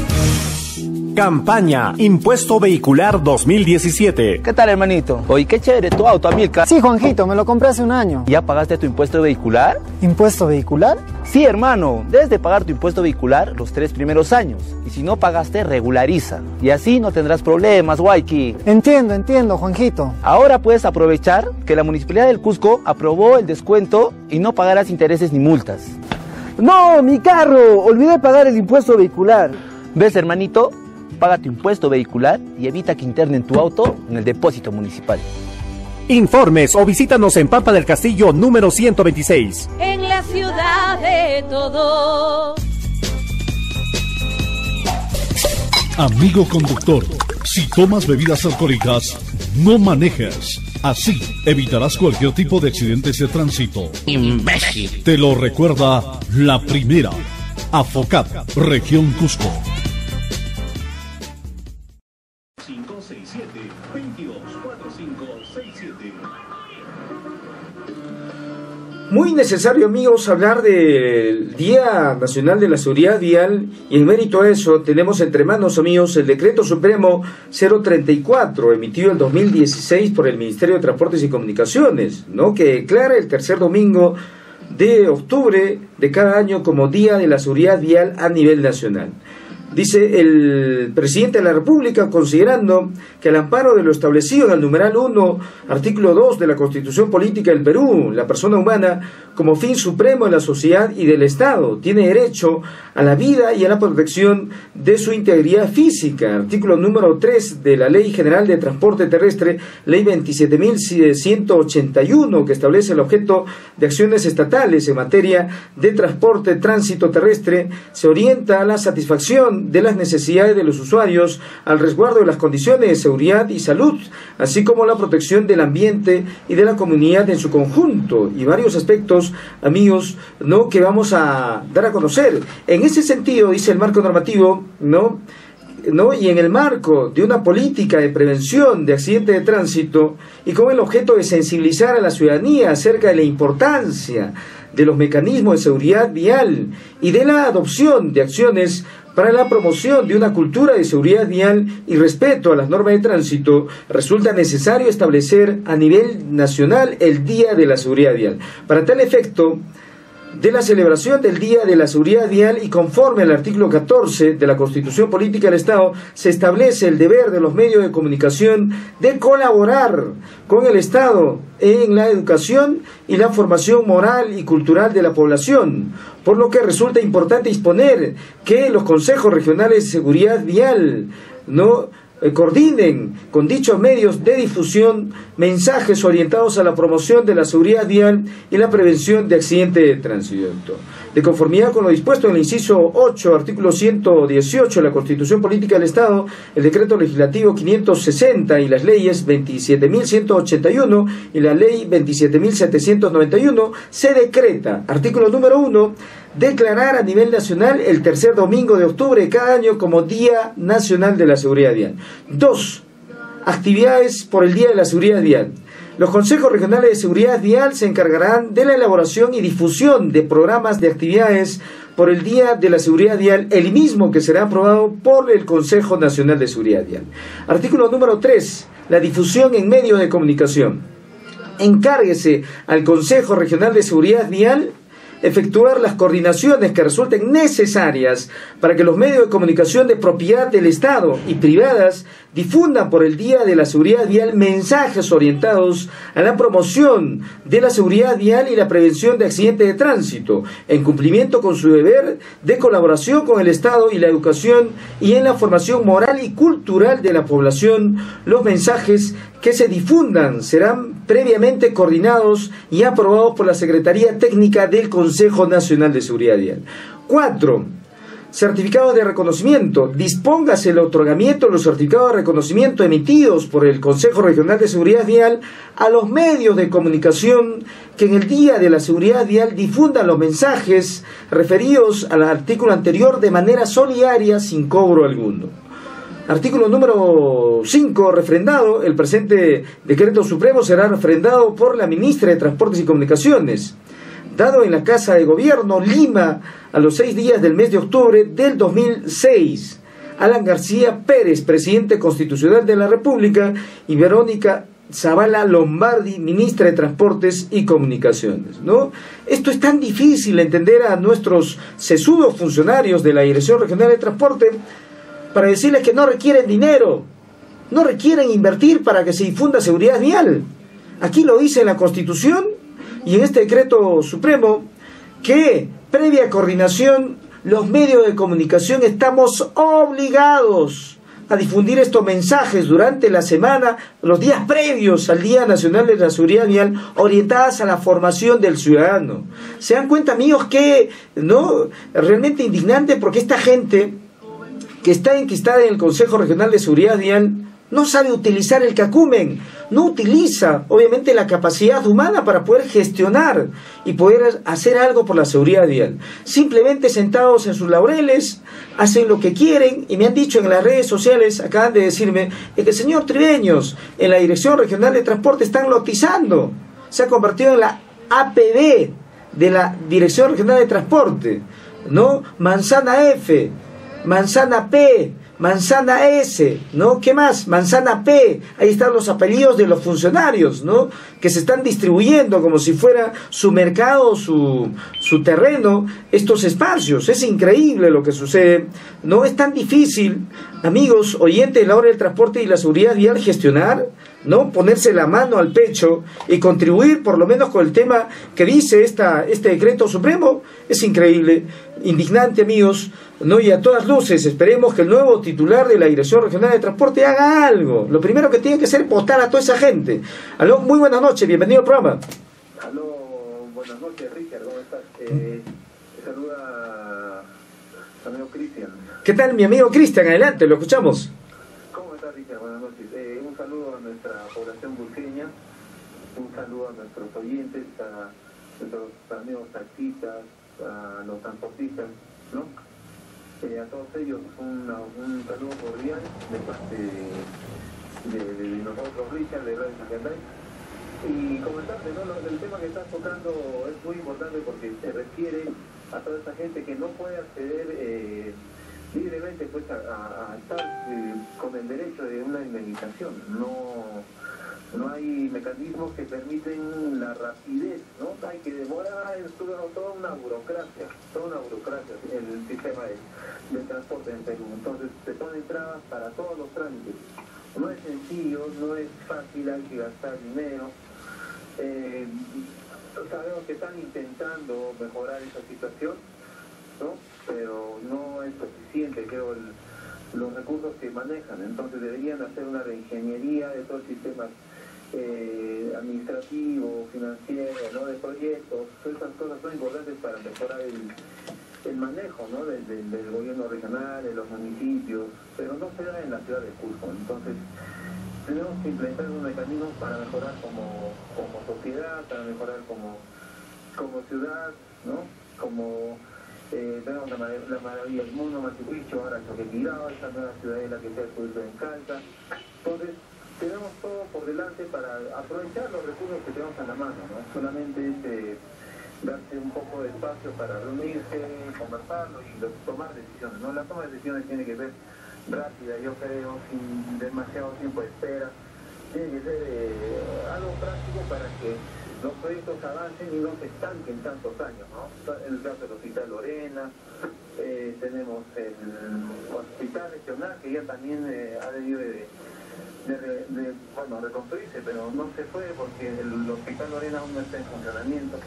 Campaña Impuesto Vehicular 2017. ¿Qué tal, hermanito? Oye, qué chévere tu auto, Amilcar. Sí, Juanjito, me lo compré hace un año. ¿Ya pagaste tu impuesto vehicular? ¿Impuesto vehicular? Sí, hermano. Debes de pagar tu impuesto vehicular los tres primeros años. Y si no pagaste, regulariza. Y así no tendrás problemas, Waiki. Entiendo, entiendo, Juanjito. Ahora puedes aprovechar que la Municipalidad del Cusco aprobó el descuento y no pagarás intereses ni multas. ¡No, mi carro! Olvidé pagar el impuesto vehicular. ¿Ves, hermanito? Paga tu impuesto vehicular y evita que internen tu auto en el depósito municipal. Informes o visítanos en Pampa del Castillo número 126. En la ciudad de todos. Amigo conductor, si tomas bebidas alcohólicas, no manejes. Así evitarás cualquier tipo de accidentes de tránsito. Imbécil. Te lo recuerda la primera. Afocat, Región Cusco. Muy necesario, amigos, hablar del Día Nacional de la Seguridad Vial y en mérito a eso tenemos entre manos, amigos, el Decreto Supremo 034, emitido en 2016 por el Ministerio de Transportes y Comunicaciones, ¿no? que declara el tercer domingo de octubre de cada año como Día de la Seguridad Vial a nivel nacional. Dice el presidente de la República, considerando que al amparo de lo establecido en el numeral 1, artículo 2 de la Constitución Política del Perú, la persona humana, como fin supremo de la sociedad y del Estado, tiene derecho a la vida y a la protección de su integridad física. Artículo número 3 de la Ley General de Transporte Terrestre, Ley 27.181, que establece el objeto de acciones estatales en materia de transporte, tránsito terrestre, se orienta a la satisfacción de las necesidades de los usuarios al resguardo de las condiciones de seguridad y salud, así como la protección del ambiente y de la comunidad en su conjunto y varios aspectos, amigos, ¿no? que vamos a dar a conocer. En ese sentido, dice el marco normativo, ¿no? ¿no? y en el marco de una política de prevención de accidentes de tránsito y con el objeto de sensibilizar a la ciudadanía acerca de la importancia de los mecanismos de seguridad vial y de la adopción de acciones Para la promoción de una cultura de seguridad vial y respeto a las normas de tránsito, resulta necesario establecer a nivel nacional el Día de la Seguridad Vial. Para tal efecto, de la celebración del Día de la Seguridad Vial y conforme al artículo 14 de la Constitución Política del Estado, se establece el deber de los medios de comunicación de colaborar con el Estado en la educación y la formación moral y cultural de la población, por lo que resulta importante disponer que los consejos regionales de seguridad vial no coordinen con dichos medios de difusión mensajes orientados a la promoción de la seguridad vial y la prevención de accidentes de tránsito. De conformidad con lo dispuesto en el inciso 8, artículo 118 de la Constitución Política del Estado, el decreto legislativo 560 y las leyes 27.181 y la ley 27.791, se decreta, artículo número 1, declarar a nivel nacional el tercer domingo de octubre de cada año como Día Nacional de la Seguridad Vial. Dos, actividades por el Día de la Seguridad Vial. Los consejos regionales de seguridad vial se encargarán de la elaboración y difusión de programas de actividades por el Día de la Seguridad Vial, el mismo que será aprobado por el Consejo Nacional de Seguridad Vial. Artículo número 3. La difusión en medios de comunicación. Encárguese al Consejo Regional de Seguridad Vial efectuar las coordinaciones que resulten necesarias para que los medios de comunicación de propiedad del Estado y privadas difundan por el Día de la Seguridad Vial mensajes orientados a la promoción de la seguridad vial y la prevención de accidentes de tránsito, en cumplimiento con su deber de colaboración con el Estado y la educación y en la formación moral y cultural de la población. Los mensajes que se difundan serán previamente coordinados y aprobados por la Secretaría Técnica del Consejo Nacional de Seguridad Vial. 4 certificados de reconocimiento. Dispóngase el otorgamiento de los certificados de reconocimiento emitidos por el Consejo Regional de Seguridad Vial a los medios de comunicación que en el Día de la Seguridad Vial difundan los mensajes referidos al artículo anterior de manera solidaria sin cobro alguno. Artículo número 5, refrendado. El presente decreto supremo será refrendado por la ministra de Transportes y Comunicaciones dado en la Casa de Gobierno Lima a los seis días del mes de octubre del 2006. Alan García Pérez, presidente constitucional de la República, y Verónica Zavala Lombardi, ministra de Transportes y Comunicaciones. ¿no? Esto es tan difícil entender a nuestros sesudos funcionarios de la Dirección Regional de Transporte para decirles que no requieren dinero, no requieren invertir para que se difunda seguridad vial. Aquí lo dice la Constitución y en este decreto supremo que previa coordinación los medios de comunicación estamos obligados a difundir estos mensajes durante la semana, los días previos al Día Nacional de la Seguridad Vial, orientadas a la formación del ciudadano. ¿Se dan cuenta, amigos, que no realmente indignante porque esta gente que está enquistada en el Consejo Regional de Seguridad Vial no sabe utilizar el cacumen, no utiliza obviamente la capacidad humana para poder gestionar y poder hacer algo por la seguridad vial. Simplemente sentados en sus laureles, hacen lo que quieren y me han dicho en las redes sociales, acaban de decirme, que el señor Tribeños en la Dirección Regional de Transporte están lotizando, se ha convertido en la APD de la Dirección Regional de Transporte, ¿no? Manzana F, Manzana P, Manzana S, ¿no? ¿Qué más? Manzana P, ahí están los apellidos de los funcionarios, ¿no? Que se están distribuyendo como si fuera su mercado, su, su terreno, estos espacios. Es increíble lo que sucede. No es tan difícil, amigos, oyentes de la hora del transporte y la seguridad vial gestionar, ¿no? Ponerse la mano al pecho y contribuir por lo menos con el tema que dice esta, este decreto supremo. Es increíble, indignante, amigos. ¿No? Y a todas luces, esperemos que el nuevo titular de la Dirección Regional de Transporte haga algo. Lo primero que tiene que hacer es votar a toda esa gente. Aló, muy buenas noches, bienvenido al programa. Aló, buenas noches, Richard, ¿cómo estás? Eh, saluda a amigo Cristian. ¿Qué tal, mi amigo Cristian? Adelante, lo escuchamos. ¿Cómo estás, Richard? Buenas noches. Eh, un saludo a nuestra población burqueña, un saludo a nuestros oyentes, a nuestros amigos taxistas, a los transportistas, ¿no? Eh, a todos ellos un saludo cordial de parte de, nosotros, Richard, de Radio Sacatay. Y comentarte, ¿no? el tema que estás tocando es muy importante porque se refiere a toda esa gente que no puede acceder eh, libremente pues a, estar eh, con el derecho de una indemnización. No, no hay mecanismos que permiten la rapidez, ¿no? Hay que demorar, es toda una burocracia, toda una burocracia el sistema de, transporte en Perú. Entonces se ponen trabas para todos los trámites. No es sencillo, no es fácil, hay que gastar dinero. Eh, sabemos que están intentando mejorar esa situación, ¿no? pero no es suficiente, creo, los recursos que manejan. Entonces deberían hacer una reingeniería de todo el sistema eh, administrativo, financiero, ¿no? de proyectos. Esas cosas son importantes para mejorar el, manejo ¿no? del, gobierno regional, de los municipios, pero no se da en la ciudad de Cusco. Entonces, tenemos que implementar un mecanismo para mejorar como, como sociedad, para mejorar como, como ciudad, ¿no? como eh, tenemos la, la, maravilla del mundo, Machupicho, ahora Choquequirao, esta nueva ciudadela que se ha descubierto en Calca. Entonces, tenemos todo por delante para aprovechar los recursos que tenemos a la mano, ¿no? Solamente es eh, darse un poco de espacio para reunirse, conversarlo y tomar decisiones, ¿no? La toma de decisiones tiene que ser rápida, yo creo, sin demasiado tiempo de espera. Tiene que ser eh, algo práctico para que los proyectos avancen y no se estanquen tantos años, ¿no? El caso del Hospital Lorena, eh, tenemos el Hospital Regional que ya también ha debido de, bueno, reconstruirse, pero no se fue porque el Hospital Lorena aún no está en funcionamiento,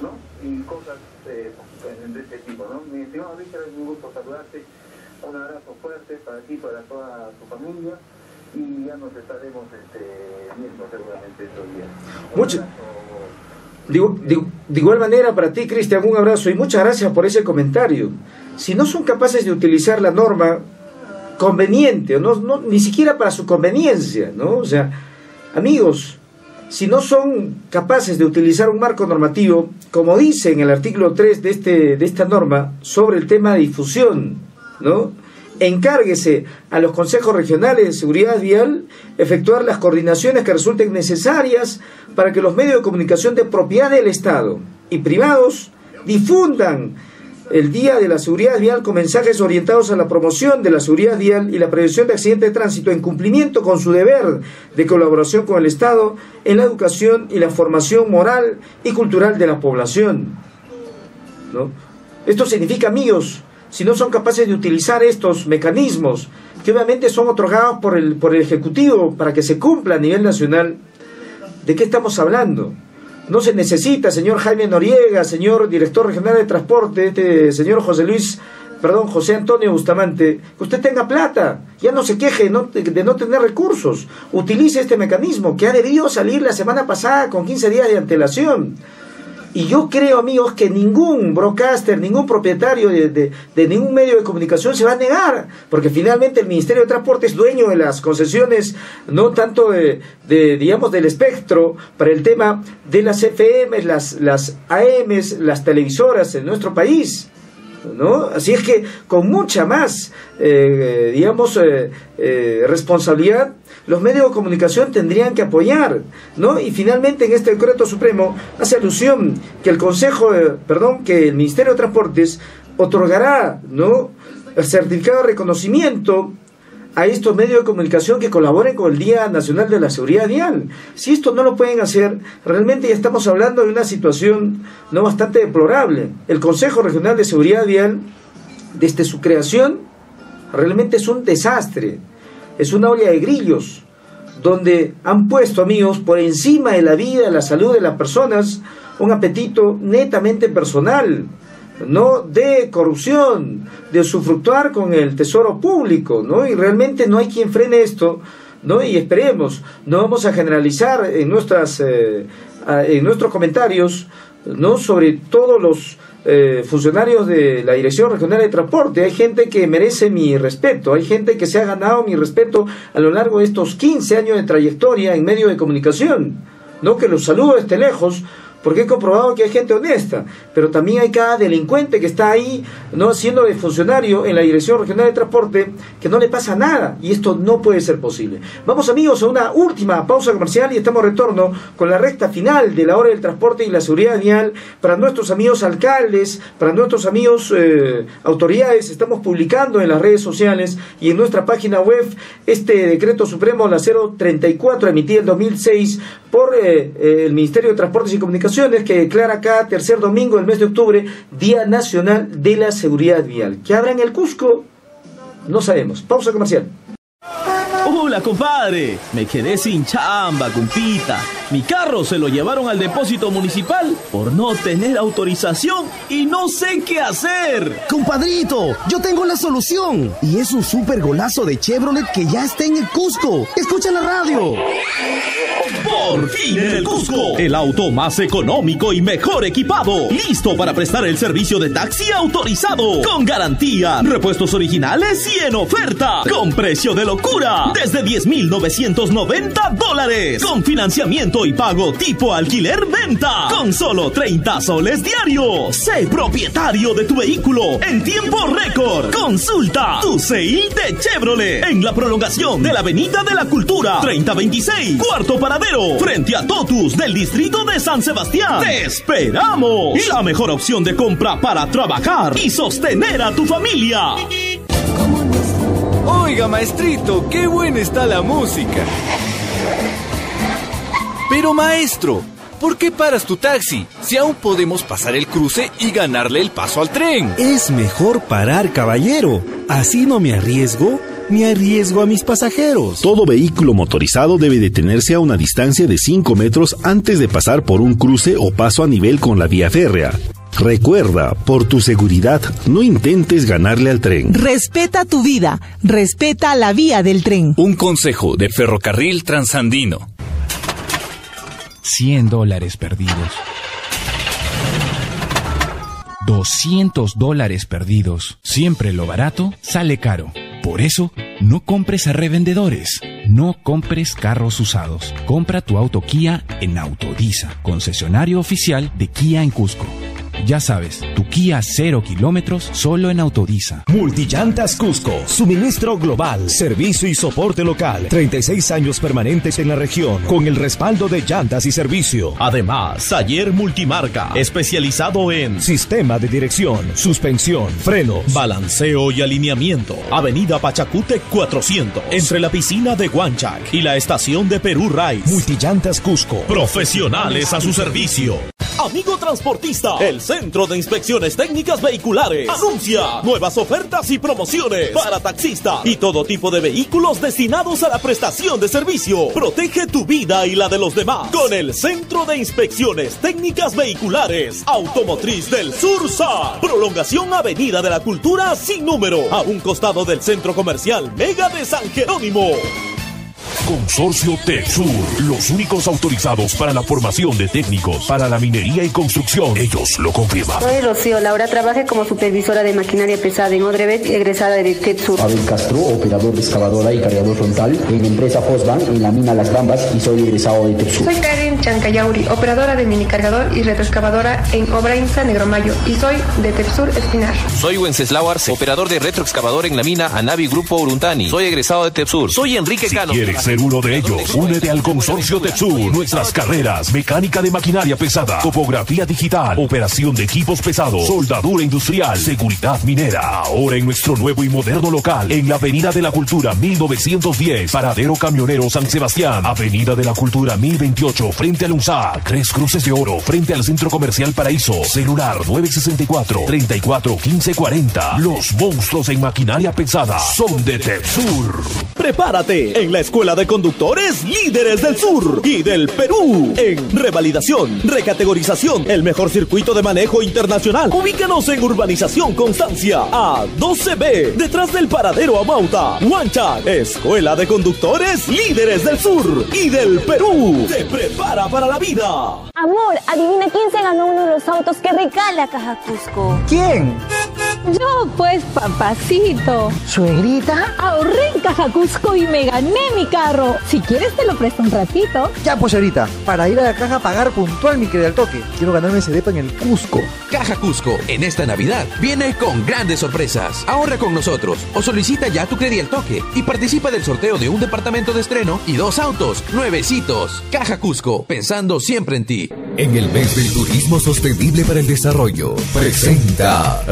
¿no? Y cosas eh, de este tipo, ¿no? Mi estimado Richard, es un gusto saludarte, un abrazo fuerte para ti, para toda tu familia y ya nos estaremos este, viendo seguramente estos días. Mucho. de igual manera, para ti, Cristian, un abrazo y muchas gracias por ese comentario. Si no son capaces de utilizar la norma conveniente, no, no, ni siquiera para su conveniencia, ¿no? O sea, amigos, si no son capaces de utilizar un marco normativo, como dice en el artículo 3 de, este, de esta norma, sobre el tema de difusión, ¿no? encárguese a los consejos regionales de seguridad vial efectuar las coordinaciones que resulten necesarias para que los medios de comunicación de propiedad del Estado y privados difundan el Día de la Seguridad Vial con mensajes orientados a la promoción de la seguridad vial y la prevención de accidentes de tránsito en cumplimiento con su deber de colaboración con el Estado en la educación y la formación moral y cultural de la población. ¿No? Esto significa, amigos, si no son capaces de utilizar estos mecanismos, que obviamente son otorgados por el, por el Ejecutivo para que se cumpla a nivel nacional, ¿de qué estamos hablando? No se necesita, señor Jaime Noriega, señor director regional de transporte, este señor José Luis, perdón, José Antonio Bustamante, que usted tenga plata, ya no se queje de no tener recursos, utilice este mecanismo que ha debido salir la semana pasada con 15 días de antelación. Y yo creo, amigos, que ningún broadcaster, ningún propietario de, ningún medio de comunicación se va a negar, porque finalmente el Ministerio de Transporte es dueño de las concesiones, no tanto de, digamos, del espectro para el tema de las FM, las, las AMs, las televisoras en nuestro país. ¿No? Así es que con mucha más, eh, digamos, eh, eh, responsabilidad los medios de comunicación tendrían que apoyar, ¿no? Y finalmente en este decreto supremo hace alusión que el Consejo, perdón, que el Ministerio de Transportes otorgará, ¿no? El certificado de reconocimiento a estos medios de comunicación que colaboren con el Día Nacional de la Seguridad Vial. Si esto no lo pueden hacer, realmente ya estamos hablando de una situación no bastante deplorable. El Consejo Regional de Seguridad Vial, desde su creación, realmente es un desastre es una olla de grillos, donde han puesto, amigos, por encima de la vida, la salud de las personas, un apetito netamente personal, no de corrupción, de usufructuar con el tesoro público, ¿no? Y realmente no hay quien frene esto, ¿no? Y esperemos, no vamos a generalizar en nuestras eh, en nuestros comentarios, ¿no? Sobre todos los eh, funcionarios de la Dirección Regional de Transporte. Hay gente que merece mi respeto, hay gente que se ha ganado mi respeto a lo largo de estos 15 años de trayectoria en medio de comunicación. ¿no? Que los saludo desde lejos porque he comprobado que hay gente honesta, pero también hay cada delincuente que está ahí, no siendo de funcionario en la Dirección Regional de Transporte, que no le pasa nada, y esto no puede ser posible. Vamos amigos a una última pausa comercial y estamos retorno con la recta final de la hora del transporte y la seguridad vial para nuestros amigos alcaldes, para nuestros amigos eh, autoridades, estamos publicando en las redes sociales y en nuestra página web este decreto supremo, la 034, emitido en 2006 por eh, eh, el Ministerio de Transportes y Comunicaciones, que declara cada tercer domingo del mes de octubre Día Nacional de la Seguridad Vial. ¿Qué habrá en el Cusco? No sabemos. Pausa comercial. Hola, compadre. Me quedé sin chamba, compita. Mi carro se lo llevaron al depósito municipal por no tener autorización y no sé qué hacer. Compadrito, yo tengo la solución. Y es un super golazo de Chevrolet que ya está en el Cusco. Escucha la radio. Por fin el Cusco, el auto más económico y mejor equipado, listo para prestar el servicio de taxi autorizado, con garantía, repuestos originales y en oferta, con precio de locura, desde 10.990 dólares, con financiamiento y pago tipo alquiler-venta, con solo 30 soles diarios. Sé propietario de tu vehículo en tiempo récord. Consulta tu sale de Chevrolet en la prolongación de la Avenida de la Cultura, 3026, cuarto paradero, frente a Totus del distrito de San Sebastián. ¡Te esperamos! La mejor opción de compra para trabajar y sostener a tu familia. Oiga, maestrito, qué buena está la música. Pero maestro, ¿por qué paras tu taxi si aún podemos pasar el cruce y ganarle el paso al tren? Es mejor parar, caballero. Así no me arriesgo ni arriesgo a mis pasajeros. Todo vehículo motorizado debe detenerse a una distancia de 5 metros antes de pasar por un cruce o paso a nivel con la vía férrea. Recuerda, por tu seguridad, no intentes ganarle al tren. Respeta tu vida, respeta la vía del tren. Un consejo de Ferrocarril Transandino. 100 dólares perdidos. 200 dólares perdidos. Siempre lo barato sale caro. Por eso, no compres a revendedores. No compres carros usados. Compra tu auto Kia en Autodiza, concesionario oficial de Kia en Cusco. Ya sabes, tu Kia 0 kilómetros solo en Autodiza. Multillantas Cusco, suministro global, servicio y soporte local. 36 años permanentes en la región, con el respaldo de llantas y servicio. Además, taller multimarca, especializado en sistema de dirección, suspensión, frenos, balanceo y alineamiento. Avenida Pachacútec 400, entre la piscina de Huanchac y la estación de Perú Rice. Multillantas Cusco. Profesionales a su servicio. Amigo transportista, el Centro de Inspecciones Técnicas Vehiculares anuncia nuevas ofertas y promociones para taxistas y todo tipo de vehículos destinados a la prestación de servicio. Protege tu vida y la de los demás con el Centro de Inspecciones Técnicas Vehiculares Automotriz del Sur SAR. Prolongación Avenida de la Cultura sin número, a un costado del Centro Comercial Mega de San Jerónimo. Consorcio TechSur, los únicos autorizados para la formación de técnicos para la minería y construcción. Ellos lo confirman. Soy Rocío Laura, trabajé como supervisora de maquinaria pesada en Odrebet, egresada de TechSur. Abel Castro, operador de excavadora y cargador frontal en la empresa Fosban en la mina Las Gambas y soy egresado de TechSur. Soy Karen Chancayauri, operadora de mini cargador y retroexcavadora en Obra Insa Negromayo y soy de TechSur Espinar. Soy Wenceslao Arce, operador de retroexcavador en la mina Anavi Grupo Uruntani. Soy egresado de TechSur. Soy Enrique Si Cano. quieres uno de ellos, únete al Consorcio TechSur. Nuestras carreras, mecánica de maquinaria pesada, topografía digital, operación de equipos pesados, soldadura industrial, seguridad minera. Ahora en nuestro nuevo y moderno local, en la Avenida de la Cultura 1910, Paradero Camionero San Sebastián, Avenida de la Cultura 1028, frente al UNSA, Tres Cruces de Oro, frente al Centro Comercial Paraíso, celular 964 34 15 40. Los monstruos en maquinaria pesada son de TechSur. Prepárate en la Escuela de Conductores Líderes del Sur y del Perú. En revalidación, recategorización, el mejor circuito de manejo internacional. Ubícanos en Urbanización Constancia a 12B, detrás del paradero Amauta. Huanchac, Escuela de Conductores Líderes del Sur y del Perú. Te prepara para la vida. Amor, adivina quién se ganó uno de los autos que regala Caja Cusco. ¿Quién? Yo, pues, papacito. ¿Suegrita? Ahorré en Caja Cusco y me gané mi carro. Si quieres, te lo presto un ratito. Ya, pues, ahorita. Para ir a la caja a pagar puntual mi crédito al toque. Quiero ganarme ese depa en el Cusco. Caja Cusco, en esta Navidad, viene con grandes sorpresas. Ahorra con nosotros o solicita ya tu crédito al toque y participa del sorteo de un departamento de estreno y dos autos nuevecitos. Caja Cusco, pensando siempre en ti. En el mes del turismo sostenible para el desarrollo, presenta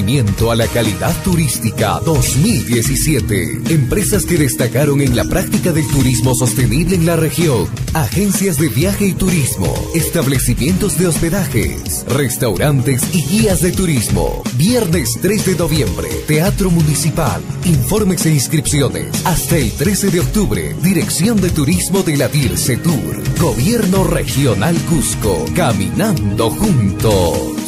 A la calidad turística 2017. Empresas que destacaron en la práctica del turismo sostenible en la región. Agencias de viaje y turismo. Establecimientos de hospedajes. Restaurantes y guías de turismo. Viernes 3 de noviembre. Teatro Municipal. Informes e inscripciones. Hasta el 13 de octubre. Dirección de Turismo de la DIRCE Tour. Gobierno Regional Cusco. Caminando juntos.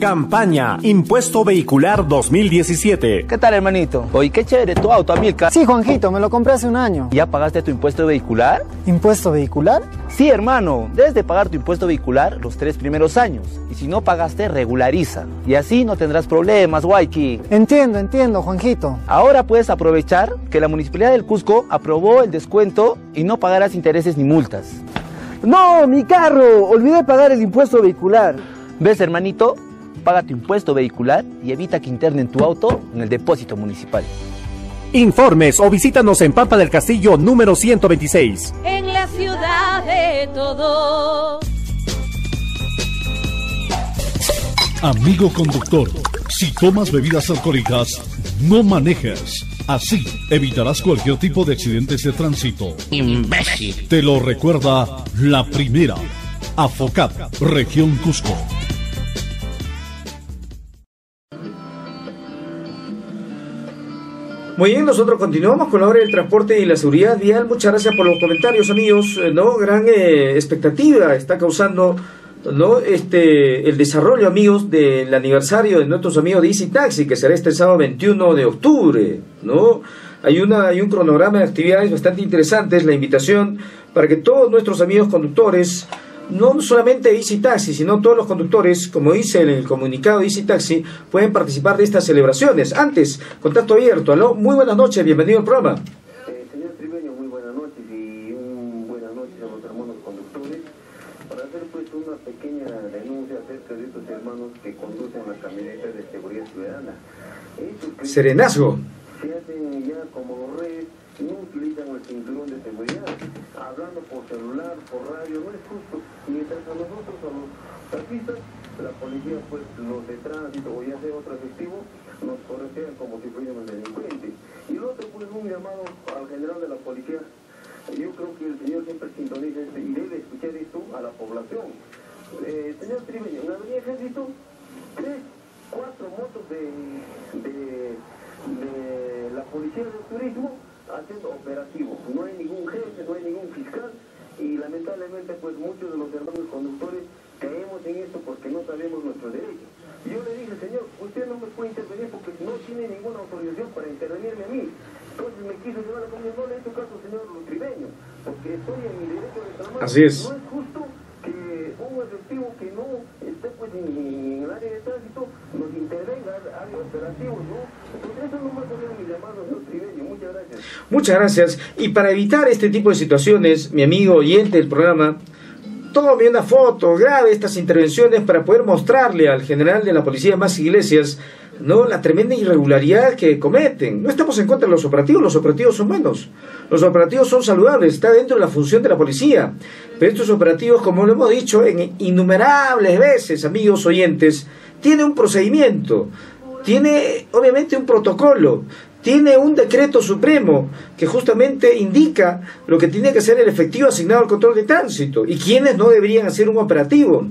Campaña Impuesto Vehicular 2017. ¿Qué tal, hermanito? Oye, qué chévere tu auto, Amilcar. Sí, Juanjito, me lo compré hace un año. ¿Ya pagaste tu impuesto vehicular? ¿Impuesto vehicular? Sí, hermano. Debes de pagar tu impuesto vehicular los tres primeros años. Y si no pagaste, regulariza. Y así no tendrás problemas, Waiki. Entiendo, entiendo, Juanjito. Ahora puedes aprovechar que la Municipalidad del Cusco aprobó el descuento y no pagarás intereses ni multas. ¡No, mi carro! Olvidé pagar el impuesto vehicular. ¿Ves, hermanito? Paga tu impuesto vehicular y evita que internen tu auto en el depósito municipal. Informes o visítanos en Pampa del Castillo número 126. En la ciudad de todos. Amigo conductor, si tomas bebidas alcohólicas, no manejes. Así evitarás cualquier tipo de accidentes de tránsito. Imbécil. Te lo recuerda la primera. Afocat, Región Cusco. Muy bien, nosotros continuamos con la hora del transporte y la seguridad vial. Muchas gracias por los comentarios, amigos. Eh, ¿no? Gran eh, expectativa está causando ¿no? este, el desarrollo, amigos, del aniversario de nuestros amigos de Easy Taxi, que será este sábado 21 de octubre. ¿no? Hay, una, hay un cronograma de actividades bastante interesantes. La invitación para que todos nuestros amigos conductores no solamente Easy Taxi, sino todos los conductores, como dice el comunicado de Easy Taxi, pueden participar de estas celebraciones. Antes, contacto abierto. Aló, muy buenas noches, bienvenido al programa. Eh, señor Tribeño, muy buenas noches y un buenas noches a los hermanos conductores. Para hacer pues una pequeña denuncia acerca de estos hermanos que conducen las camionetas de seguridad ciudadana. Serenazgo. Se hacen ya como redes, no utilizan el cinturón de seguridad, hablando por celular, por radio, no es justo. Mientras a nosotros, a los taxistas, la policía, pues los de tránsito o ya sea otro efectivo, nos corretean como si fuéramos delincuentes. Y el otro, pues un llamado al general de la policía. Yo creo que el señor siempre sintoniza este y debe escuchar esto a la población. Eh, señor Tribeño, en Avenida Ejército, tres, cuatro motos de, de, de la policía del turismo haciendo operativo. No hay ningún jefe, no hay ningún fiscal y lamentablemente pues muchos de los hermanos conductores caemos en esto porque no sabemos nuestros derechos. Yo le dije, señor, usted no me puede intervenir porque no tiene ninguna autorización para intervenirme a mí. Entonces me quiso llevar a la no le he hecho caso, señor Tribeño, porque estoy en mi derecho de reclamar. Así es. No es justo gracias. Muchas gracias. Y para evitar este tipo de situaciones, mi amigo oyente del programa, tome una foto, grabe estas intervenciones para poder mostrarle al general de la policía más iglesias no la tremenda irregularidad que cometen. No estamos en contra de los operativos, los operativos son buenos. Los operativos son saludables, está dentro de la función de la policía. Pero estos operativos, como lo hemos dicho en innumerables veces, amigos oyentes, tiene un procedimiento, tiene obviamente un protocolo, tiene un decreto supremo que justamente indica lo que tiene que ser el efectivo asignado al control de tránsito y quienes no deberían hacer un operativo.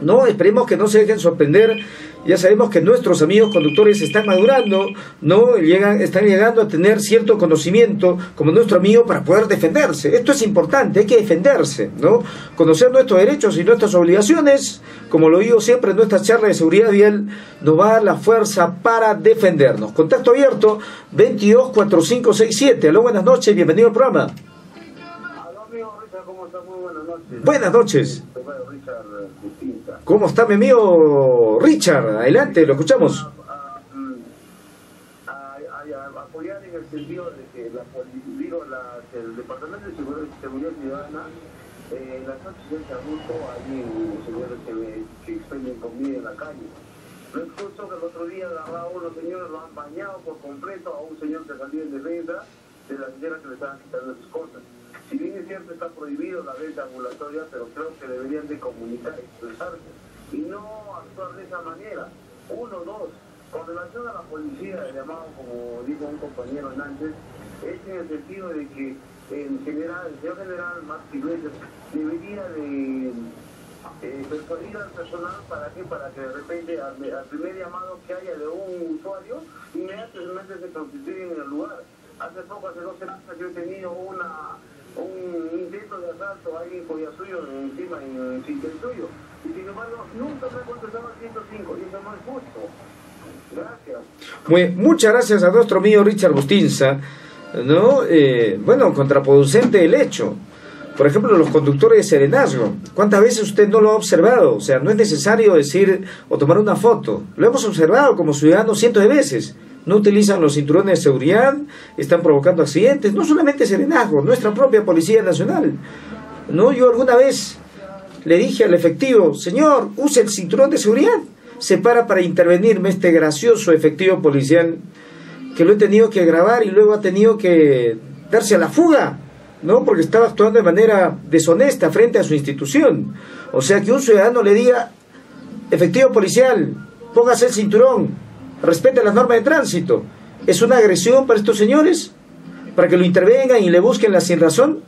No, esperemos que no se dejen sorprender. Ya sabemos que nuestros amigos conductores están madurando, no llegan, están llegando a tener cierto conocimiento como nuestro amigo para poder defenderse. Esto es importante, hay que defenderse, ¿no? Conocer nuestros derechos y nuestras obligaciones, como lo digo siempre en nuestra charla de seguridad vial, nos va a dar la fuerza para defendernos. Contacto abierto 224567. Aló, buenas noches, bienvenido al programa. Aló, amigo, ¿cómo Buenas noches. ¿Cómo está mi amigo Richard? Adelante, lo escuchamos. apoyar en el sentido de que la, digo, la, el Departamento de Seguridad, Ciudadana en las noches de abuso hay señores que, que expenden comida en la calle. No es justo que el otro día agarrado unos señores lo han bañado por completo a un señor que salió en defensa de la señora que le estaban quitando sus cosas. Si bien es cierto está prohibido la venta ambulatoria, pero creo que deberían de comunicar, expresarse y no actuar de esa manera. Uno, dos, con relación a la policía, llamado como dijo un compañero antes, es en el sentido de que en general, el señor general Marx Iglesias debería de eh, persuadir al personal para que para que de repente al, primer llamado que haya de un usuario inmediatamente se constituya en el lugar. Hace poco, hace dos semanas, yo he tenido una un intento de asalto a alguien suyo encima en el sitio suyo. Y sin embargo, nunca me ha contestado al 105 y eso no es justo. Gracias. muchas gracias a nuestro amigo Richard Bustinza. ¿no? Eh, bueno, contraproducente el hecho. Por ejemplo, los conductores de serenazgo. ¿Cuántas veces usted no lo ha observado? O sea, no es necesario decir o tomar una foto. Lo hemos observado como ciudadanos cientos de veces no utilizan los cinturones de seguridad, están provocando accidentes, no solamente Serenazgo, nuestra propia Policía Nacional. No, yo alguna vez le dije al efectivo, señor, use el cinturón de seguridad. Se para para intervenirme este gracioso efectivo policial que lo he tenido que grabar y luego ha tenido que darse a la fuga, ¿no? Porque estaba actuando de manera deshonesta frente a su institución. O sea, que un ciudadano le diga, efectivo policial, póngase el cinturón, respete las normas de tránsito. ¿Es una agresión para estos señores? ¿Para que lo intervengan y le busquen la sin razón?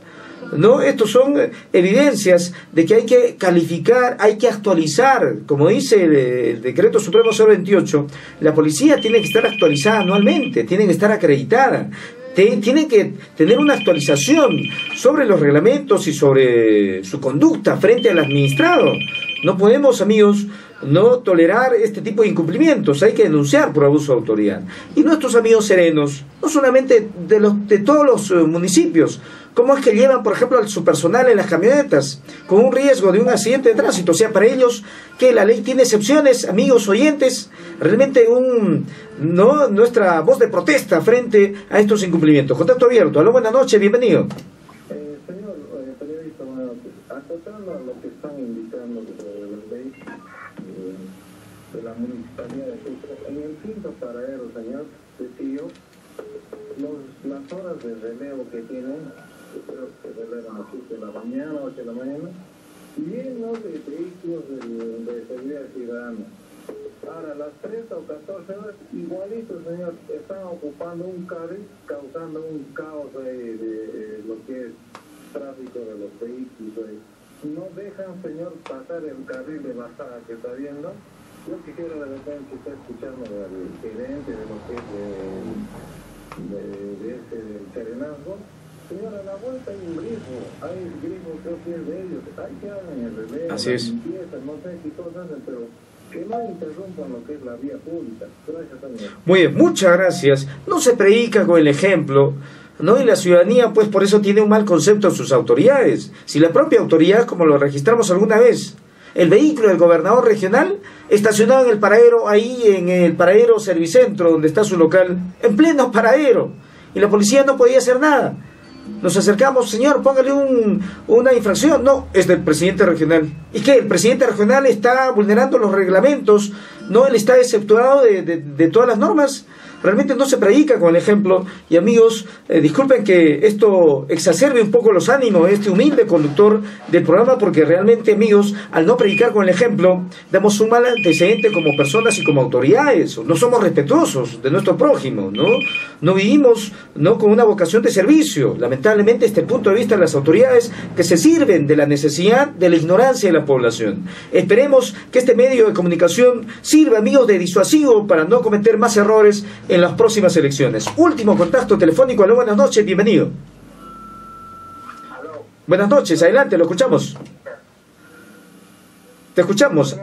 No, estos son evidencias de que hay que calificar, hay que actualizar, como dice el, decreto supremo 028, la policía tiene que estar actualizada anualmente, tiene que estar acreditada, tiene que tener una actualización sobre los reglamentos y sobre su conducta frente al administrado. No podemos, amigos, no tolerar este tipo de incumplimientos, hay que denunciar por abuso de autoridad. Y nuestros amigos serenos, no solamente de, los, de todos los eh, municipios, ¿cómo es que llevan, por ejemplo, a su personal en las camionetas con un riesgo de un accidente de tránsito? O sea, para ellos que la ley tiene excepciones, amigos oyentes, realmente un no nuestra voz de protesta frente a estos incumplimientos. Contacto abierto. Aló, buenas noches, bienvenido. Eh, señor eh, periodista, a lo que están indicando de la municipalidad de Cusco. En el quinto paradero, señor Testillo, las horas de relevo que tienen, creo que relevan a 7 de la mañana, 8 de la mañana, llenos de vehículos de, de seguridad ciudadana. Ahora, las 30 o 14 horas, igualito, señor, están ocupando un carril, causando un caos de, de, lo que es tráfico de los vehículos. No dejan, señor, pasar el carril de bajada que está viendo yo quisiera de repente estar escuchando al gerente de lo que es de, de, de ese serenazgo. Señora, la vuelta hay un grifo, hay grifo creo que es de ellos, hay que hagan el relevo, Así es. limpieza, no sé qué cosas hacen, pero que no interrumpan lo que es la vía pública. Gracias, señor. Muy bien, muchas gracias. No se predica con el ejemplo. ¿no? Y la ciudadanía, pues por eso tiene un mal concepto de sus autoridades. Si la propia autoridad, como lo registramos alguna vez, el vehículo del gobernador regional estacionado en el paradero, ahí en el paradero Servicentro, donde está su local, en pleno paradero. Y la policía no podía hacer nada. Nos acercamos, señor, póngale un, una infracción. No, es del presidente regional. ¿Y qué? El presidente regional está vulnerando los reglamentos, no, él está exceptuado de, de todas las normas realmente no se predica con el ejemplo. Y amigos, eh, disculpen que esto exacerbe un poco los ánimos de este humilde conductor del programa, porque realmente, amigos, al no predicar con el ejemplo, damos un mal antecedente como personas y como autoridades. No somos respetuosos de nuestro prójimo, ¿no? No vivimos ¿no? con una vocación de servicio. Lamentablemente, este punto de vista de las autoridades que se sirven de la necesidad de la ignorancia de la población. Esperemos que este medio de comunicación sirva, amigos, de disuasivo para no cometer más errores las próximas elecciones. Último contacto telefónico. Aló, buenas noches, bienvenido. Buenas noches, adelante, lo escuchamos. Te escuchamos.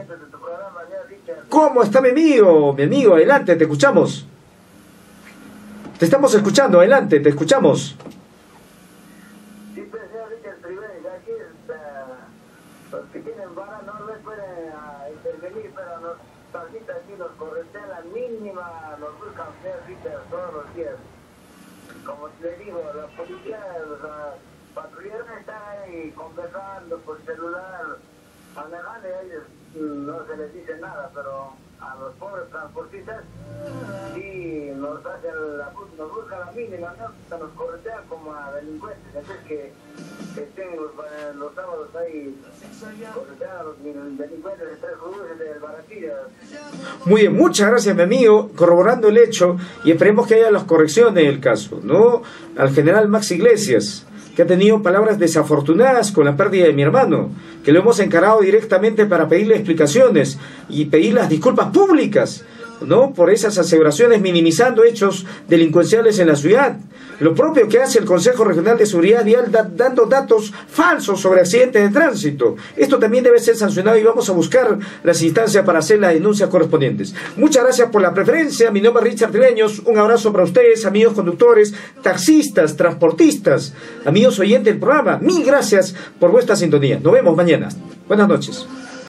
¿Cómo está mi amigo? Mi amigo, adelante, te escuchamos. Te estamos escuchando, adelante, te escuchamos. tienen vara no les pueden ah, intervenir, pero los taxistas sí los corretean la mínima, los buscan ser todos los días. Como les digo, la policía, patrulleros están ahí conversando por celular, manejando ellos no se les dice nada, pero a los pobres transportistas sí nos hacen la, nos buscan la mínima, ¿no? nos corretean como a delincuentes, entonces que, que estén los, ahí del. Muy bien, muchas gracias mi amigo, corroborando el hecho y esperemos que haya las correcciones en el caso, ¿no? Al general Max Iglesias que ha tenido palabras desafortunadas con la pérdida de mi hermano, que lo hemos encarado directamente para pedirle explicaciones y pedir las disculpas públicas, ¿no? Por esas aseveraciones minimizando hechos delincuenciales en la ciudad. Lo propio que hace el Consejo Regional de Seguridad Vial dando datos falsos sobre accidentes de tránsito. Esto también debe ser sancionado y vamos a buscar las instancias para hacer las denuncias correspondientes. Muchas gracias por la preferencia. Mi nombre es Richard Tileños. Un abrazo para ustedes, amigos conductores, taxistas, transportistas, amigos oyentes del programa. Mil gracias por vuestra sintonía. Nos vemos mañana. Buenas noches.